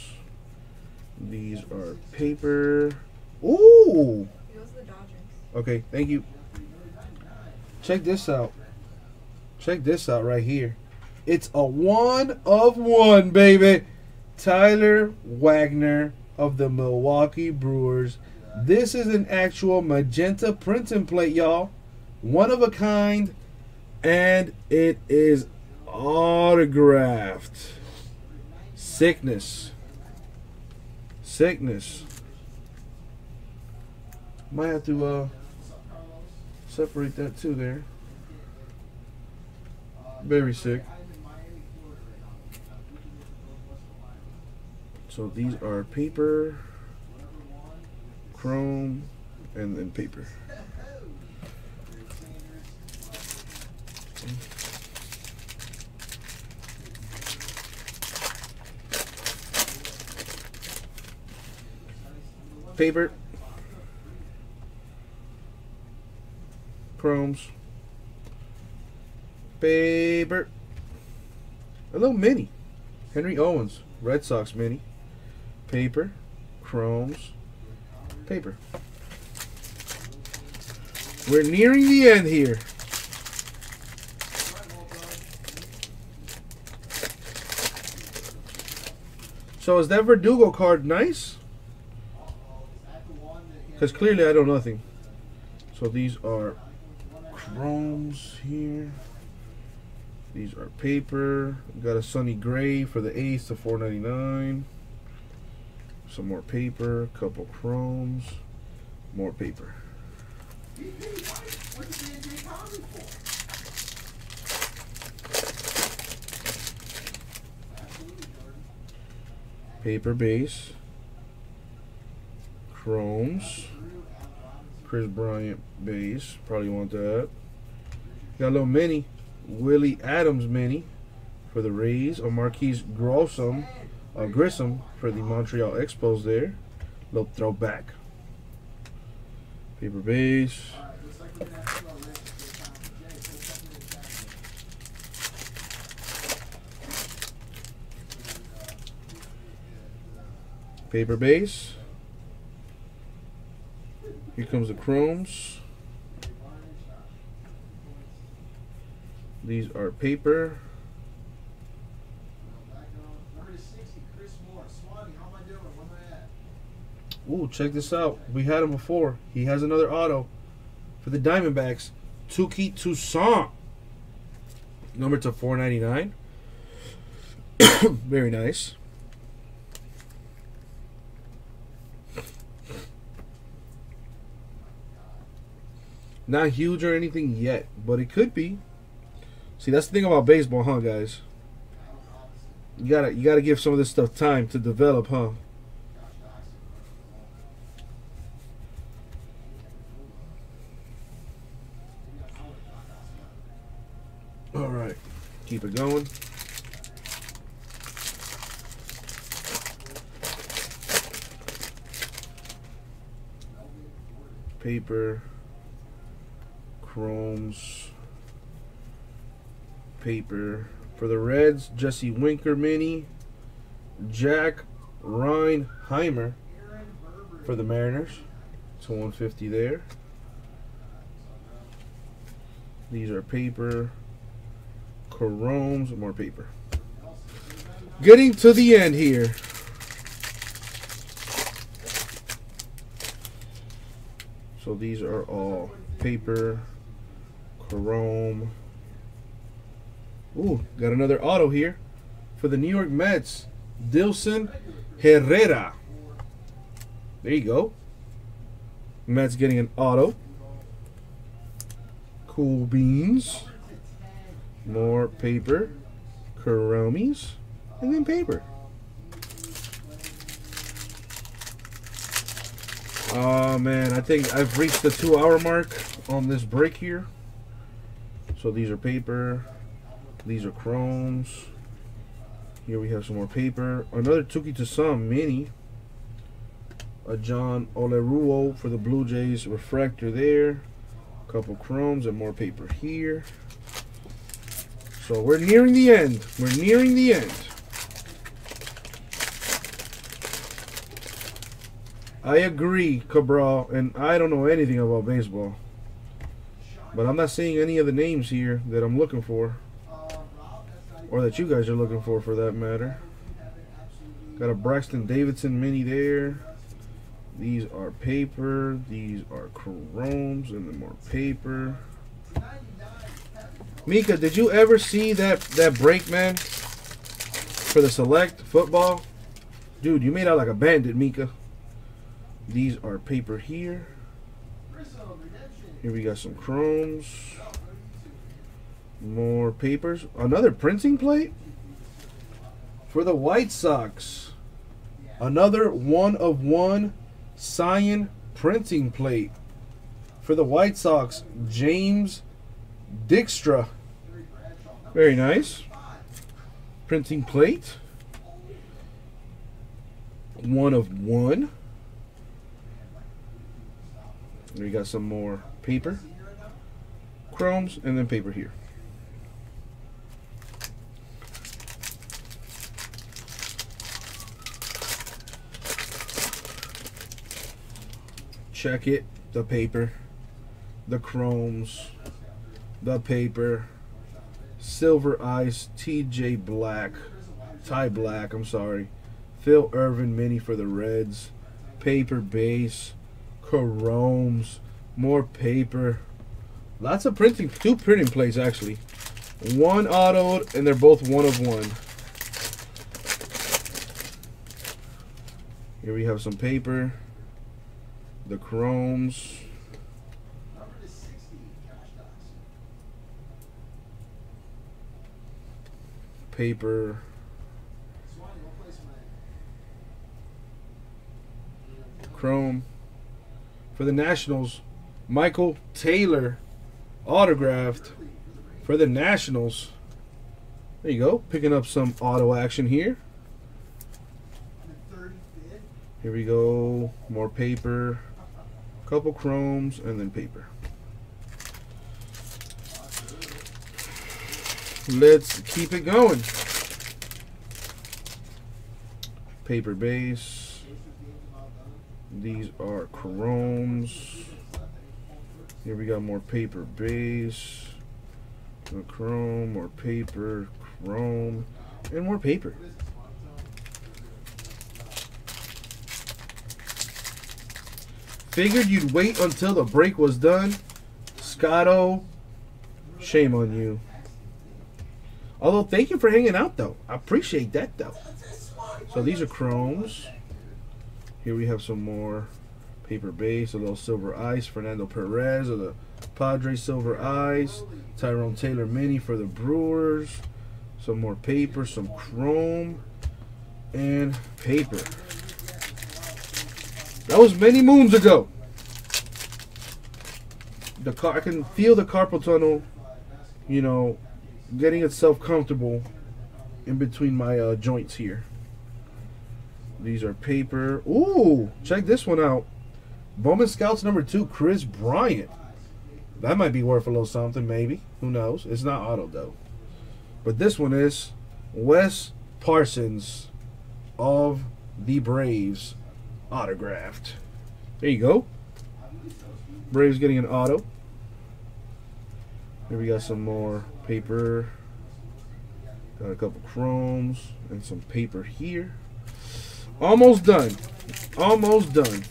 These are paper. Ooh! Okay, thank you. Check this out. Check this out right here. It's a one of one, baby. Tyler Wagner of the Milwaukee Brewers. This is an actual magenta printing plate, y'all. One of a kind. And it is autographed. Sickness. Sickness. Might have to uh separate that too there. Very sick. So these are paper, chrome, and then paper. Paper, chromes, paper, a little mini, Henry Owens, Red Sox mini, paper, chromes, paper. We're nearing the end here. So is that Verdugo card nice? Because clearly I know nothing. So these are chromes here. These are paper. Got a Sonny Gray for the ace to 4.99. Some more paper. Couple chromes. More paper. Paper base. Chromes. Kris Bryant base. Probably want that. Got a little mini. Willie Adams mini for the Rays. or Marquis Grissom, uh, Grissom for the Montreal Expos there. Little throwback. Paper base. Paper base. Here comes the chromes. These are paper. Number 60, Chris Moore. Swanee, how am I doing? Where am are paper. Ooh, check this out. We had him before. He has another auto for the Diamondbacks. Touki Toussaint. Number to 499. Very nice. Not huge or anything yet, but it could be. See, that's the thing about baseball, huh, guys? You gotta you gotta give some of this stuff time to develop, huh? All right, keep it going. Paper, chromes, paper. For the Reds, Jesse Winker mini, Jack Reinheimer for the Mariners. It's 150 there. These are paper, chromes, more paper. Getting to the end here. So these are all paper, chrome. Ooh, got another auto here for the New York Mets. Dilson Herrera. There you go. Mets getting an auto. Cool beans. More paper. Chromies. And then paper. Oh man, I think I've reached the two hour mark on this break here. So these are paper. These are chromes. Here we have some more paper. Another Touki Toussaint mini. A John Olerud for the Blue Jays refractor there. A couple chromes and more paper here. So we're nearing the end. We're nearing the end. I agree, Cabral, and I don't know anything about baseball. But I'm not seeing any of the names here that I'm looking for. Or that you guys are looking for, for that matter. Got a Braxton Davidson mini there. These are paper. These are chromes and then more paper. Mika, did you ever see that that break, man? For the select football? Dude, you made out like a bandit, Mika. These are paper here. Here we got some chromes. More papers. Another printing plate? For the White Sox. Another one of one cyan printing plate. For the White Sox, James Dykstra. Very nice. Printing plate. One of one. We got some more paper, chromes, and then paper here. Check it, the paper, the chromes, the paper, silver ice, TJ Black, Ty Black, I'm sorry, Phil Ervin mini for the Reds, paper base, chromes, more paper. Lots of printing, two printing plates actually. One autoed, and they're both one of one. Here we have some paper, the chromes, paper, chrome. For the Nationals, Michael Taylor autographed for the Nationals. There you go, picking up some auto action here. Here we go, more paper, couple chromes, and then paper. Let's keep it going. Paper base. These are chromes. Here we got more paper base. More chrome, more paper, chrome, and more paper. Figured you'd wait until the break was done. Scotto, shame on you. Although, thank you for hanging out, though. I appreciate that, though. So these are chromes. Here we have some more paper base, a little silver ice. Fernando Perez of the Padres silver ice. Tyrone Taylor mini for the Brewers. Some more paper, some chrome, and paper. That was many moons ago. The car, I can feel the carpal tunnel, you know, getting itself comfortable in between my uh, joints here. These are paper. Ooh, check this one out. Bowman Scouts number two, Kris Bryant. That might be worth a little something, maybe. Who knows? It's not auto though. But this one is Wes Parsons of the Braves autographed. There you go. Braves getting an auto. Here we got some more paper. Got a couple chromes and some paper here. Almost done. Almost done.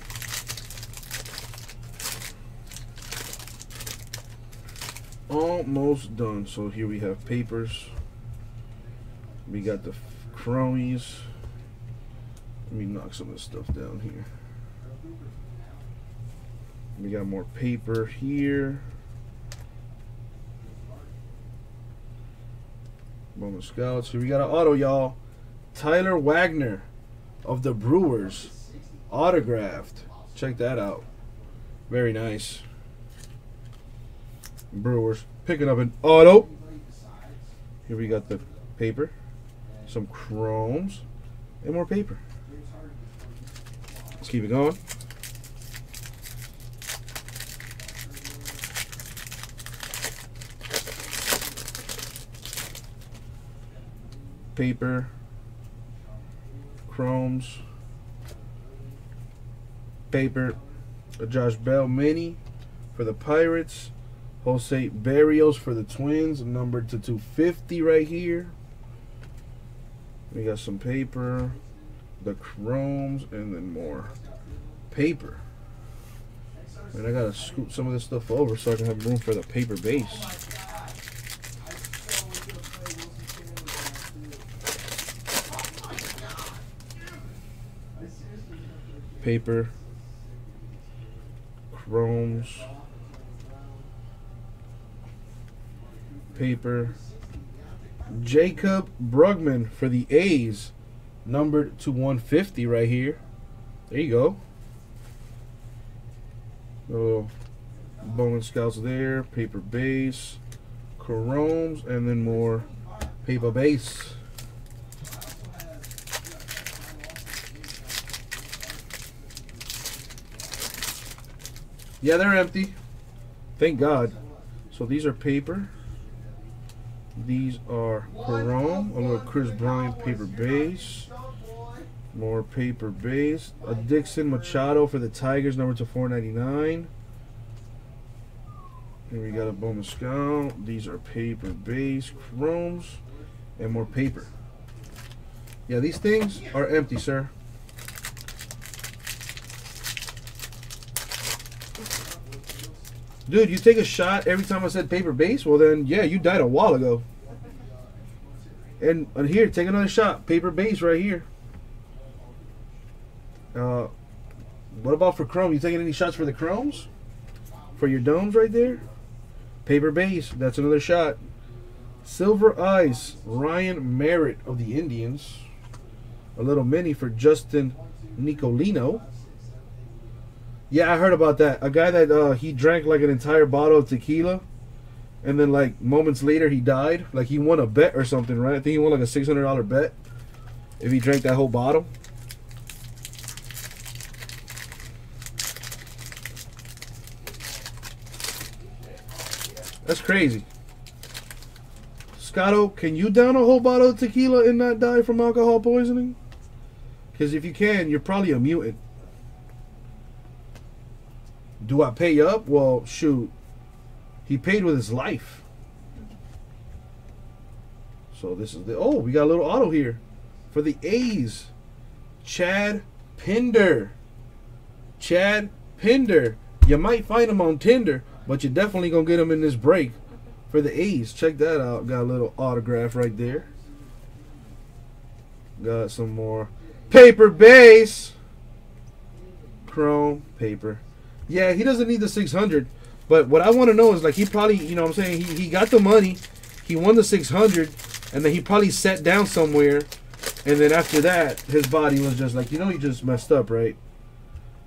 Almost done. So here we have papers. We got the chromies. Let me knock some of this stuff down here. We got more paper here. Bowman Scouts. Here we got an auto, y'all. Tyler Wagner of the Brewers. Autographed. Check that out. Very nice. Brewers picking up an auto. Here we got the paper. some chromes, and more paper. Let's keep it going. Paper, chromes, paper, a Josh Bell mini for the Pirates, Jose Berrios for the Twins, numbered to 250 right here. We got some paper, the chromes, and then more paper. And I gotta scoop some of this stuff over so I can have room for the paper base. Paper, chromes, paper. Jaycob Brugman for the A's, numbered to 150 right here. There you go. Little Bowman Scouts there, paper base, chromes, and then more paper base. Yeah, they're empty. Thank God. So these are paper. These are chrome, a little Kris Bryant paper base. More paper base. A Dixon Machado for the Tigers, number to 499. Here we got a Bowman Scout. These are paper base, chromes, and more paper. Yeah, these things are empty, sir. Dude, you take a shot every time I said paper base? Well, then, yeah, you died a while ago. And, and here, take another shot. Paper base right here. Uh, what about for chrome? You taking any shots for the chromes? For your domes right there? Paper base. That's another shot. Silver Ice. Ryan Merritt of the Indians. A little mini for Justin Nicolino. Yeah, I heard about that. A guy that uh, he drank like an entire bottle of tequila, and then like moments later he died. Like he won a bet or something, right? I think he won like a six hundred dollar bet if he drank that whole bottle. That's crazy. Scotto, can you down a whole bottle of tequila and not die from alcohol poisoning? Because if you can, you're probably a mutant. Do I pay up? Well, shoot. He paid with his life. So this is the oh, we got a little auto here for the A's. Chad Pinder. Chad Pinder. You might find him on Tinder, but you're definitely gonna get him in this break for the A's. Check that out. Got a little autograph right there. Got some more paper base. Chrome paper. Yeah, he doesn't need the 600. But what I want to know is like he probably, you know what I'm saying, he, he got the money, he won the 600, and then he probably sat down somewhere, and then after that, his body was just like, you know, you just messed up, right?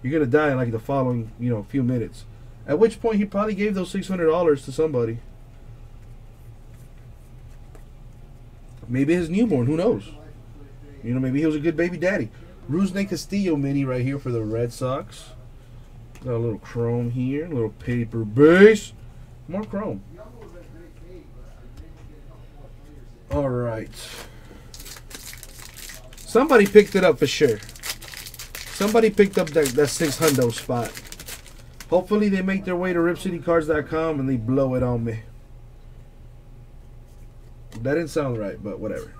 You're gonna die in like the following, you know, few minutes. At which point he probably gave those six hundred dollars to somebody. Maybe his newborn, who knows? You know, maybe he was a good baby daddy. Rusney Castillo mini right here for the Red Sox. Got a little chrome here, a little paper base. More chrome. All right. Somebody picked it up for sure. Somebody picked up that, that 600 spot. Hopefully they make their way to ripcitycards.com and they blow it on me. That didn't sound right, but whatever.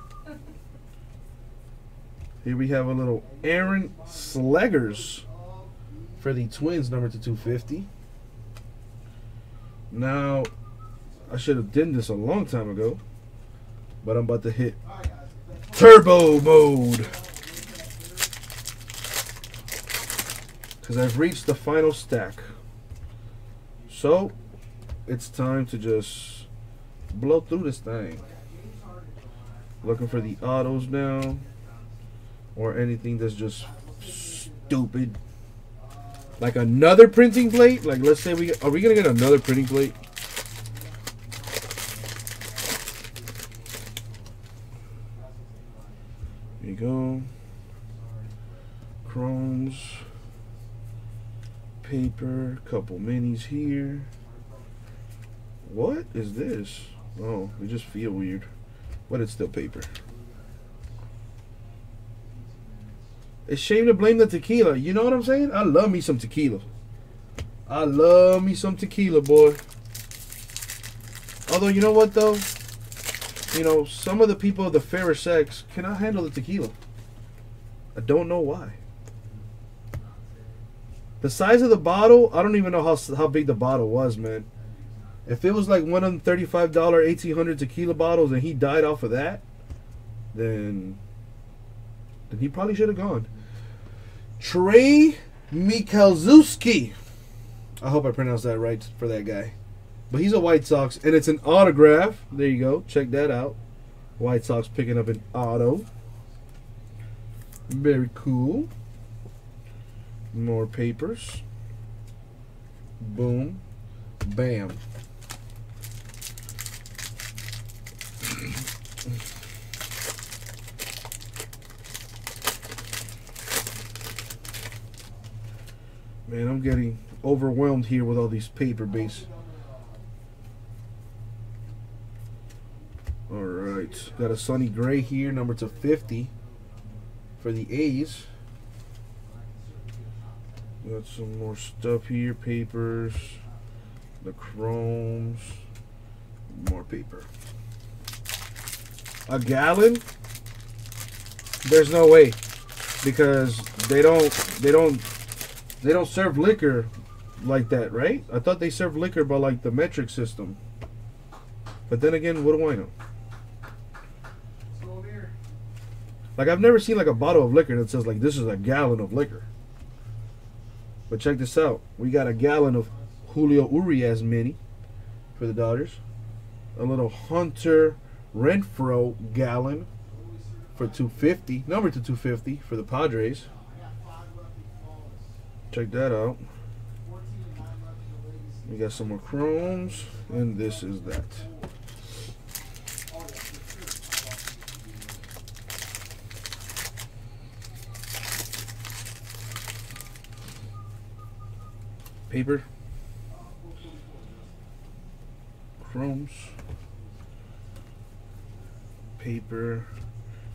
Here we have a little Aaron Slegers for the Twins, number to 250. Now, I should have done this a long time ago, but I'm about to hit turbo mode. Because I've reached the final stack. So, it's time to just blow through this thing. Looking for the autos now, or anything that's just stupid. Like another printing plate? Like let's say we are we gonna get another printing plate? chromes. Paper, couple minis here. What is this? Oh, they just feel weird. But it's still paper. It's shame to blame the tequila. You know what I'm saying? I love me some tequila. I love me some tequila, boy. Although, you know what, though? You know, some of the people of the fairer sex cannot handle the tequila. I don't know why. The size of the bottle, I don't even know how how big the bottle was, man. If it was like one of dollar eighteen hundred tequila bottles and he died off of that, then then he probably should have gone. Trey Michalczewski. I hope I pronounced that right for that guy. But he's a White Sox, and it's an autograph. There you go. Check that out. White Sox picking up an auto. Very cool. More papers. Boom. Bam. Man, I'm getting overwhelmed here with all these paper base. Alright, got a Sonny Gray here, number to 50 for the A's. Got some more stuff here, papers, the chromes, more paper. A gallon? There's no way because they don't they don't they don't serve liquor like that, right? I thought they served liquor by like the metric system. But then again, what do I know? Like I've never seen like a bottle of liquor that says like this is a gallon of liquor. But check this out. We got a gallon of Julio Urias mini for the Dodgers. A little Hunter Renfroe gallon for 250. Number to 250 for the Padres. Check that out. We got some more chromes, and this is that. Paper. Chromes. Paper.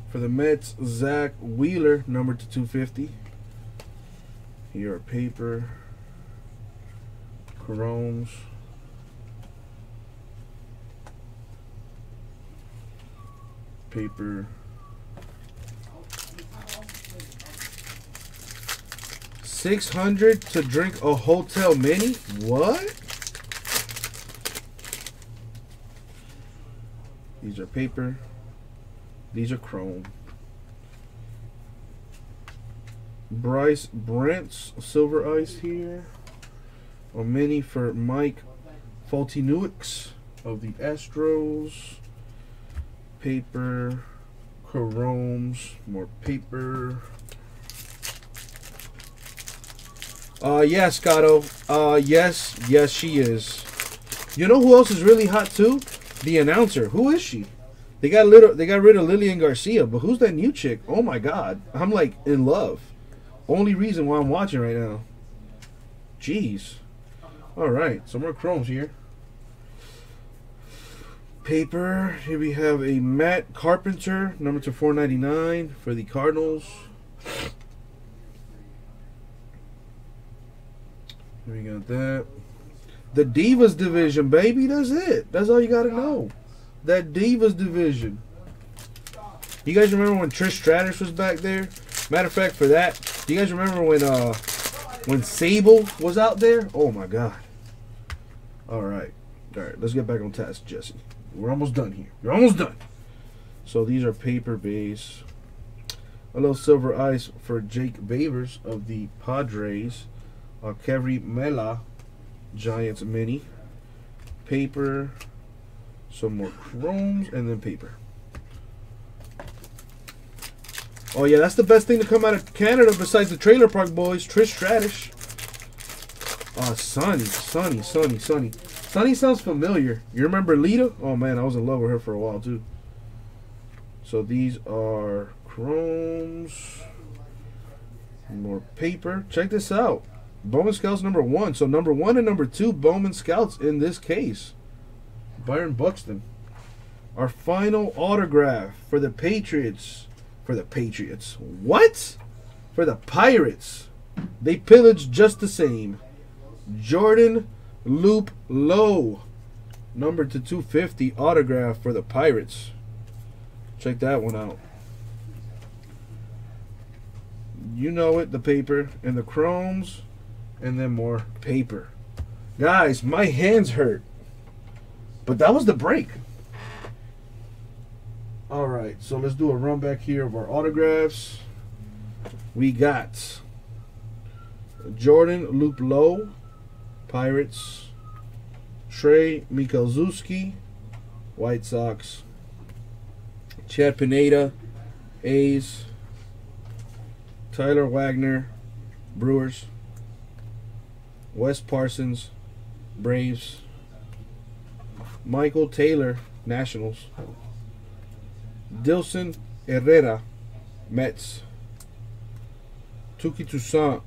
For the Mets, Zack Wheeler, number to 250. Here are paper. Chromes. Paper. Six hundred to drink a hotel mini? What? These are paper. These are chrome. Bryce Brentz silver ice here. A mini for Mike Foltynewicz of the Astros. Paper. Chromes. More paper. Uh, yes, Scotto. Uh, yes, yes, she is. You know who else is really hot too? The announcer. Who is she? They got little. They got rid of Lillian Garcia, but who's that new chick? Oh my God, I'm like in love. Only reason why I'm watching right now. Jeez. All right, some more chromes here. Paper. Here we have a Matt Carpenter, number to 499 for the Cardinals. We got that. The Divas division, baby. That's it. That's all you got to know. That Divas division. You guys remember when Trish Stratus was back there? Matter of fact, for that, do you guys remember when uh when Sable was out there? Oh my god. All right. All right, let's get back on task, Jesse. We're almost done here. You're almost done. So these are paper base. A little silver ice for Jake Bauers of the Padres. Uh, Keury Mella, Giants mini. Paper. Some more chromes and then paper. Oh yeah, that's the best thing to come out of Canada besides the Trailer Park Boys. Trish Stratus. Oh, Sunny, Sunny, Sunny, Sunny. Sunny sounds familiar. You remember Lita? Oh man, I was in love with her for a while too. So these are chromes. More paper. Check this out. Bowman Scouts number one. So number one and number two Bowman Scouts in this case. Byron Buxton. Our final autograph for the Patriots. For the Patriots. What? For the Pirates. They pillaged just the same. Jordan Loop Low. Number to 250 autograph for the Pirates. Check that one out. You know it, the paper and the chromes, and then more paper. Guys, my hands hurt. But that was the break. All right, so let's do a run back here of our autographs. We got Jordan Luplow, Pirates. Trey Michalczewski, White Sox. Chad Pineda, A's. Tyler Wagner, Brewers. Wes Parsons, Braves. Michael Taylor, Nationals. Dilson Herrera, Mets. Touki Toussaint,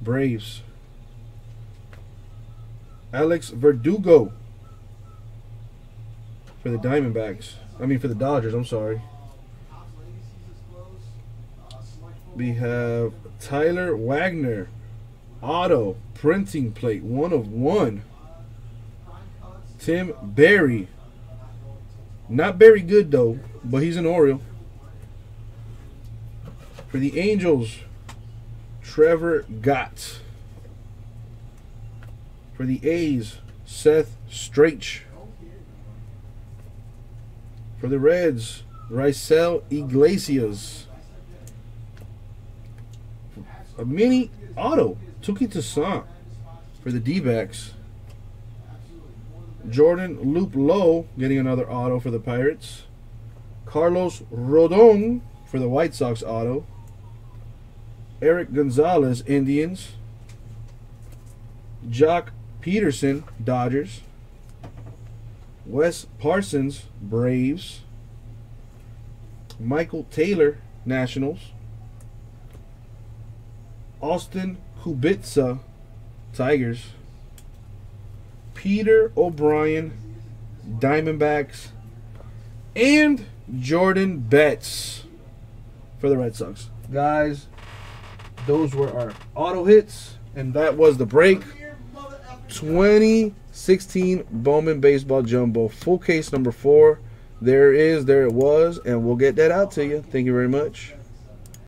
Braves. Alex Verdugo for the Diamondbacks. I mean, for the Dodgers, I'm sorry. We have Tyler Wagner, auto printing plate, one of one. Tim Berry, not very good though, but he's an Oriole. For the Angels, Trevor Gott. For the A's, Seth Streich. For the Reds, Raisel Iglesias. A mini auto, Touki Toussaint. For the D-backs, Jordan Luplow getting another auto for the Pirates. Carlos Rodon for the White Sox auto. Erik Gonzalez, Indians. Joc Pederson, Dodgers. Wes Parsons, Braves. Michael Taylor, Nationals. Austin Kubitza, Tigers. Peter O'Brien, Diamondbacks. And Jordan Betts for the Red Sox. Guys, those were our auto hits, and that was the break. 2016 Bowman Baseball Jumbo, full case number four. There is, there it was, and we'll get that out to you. Thank you very much.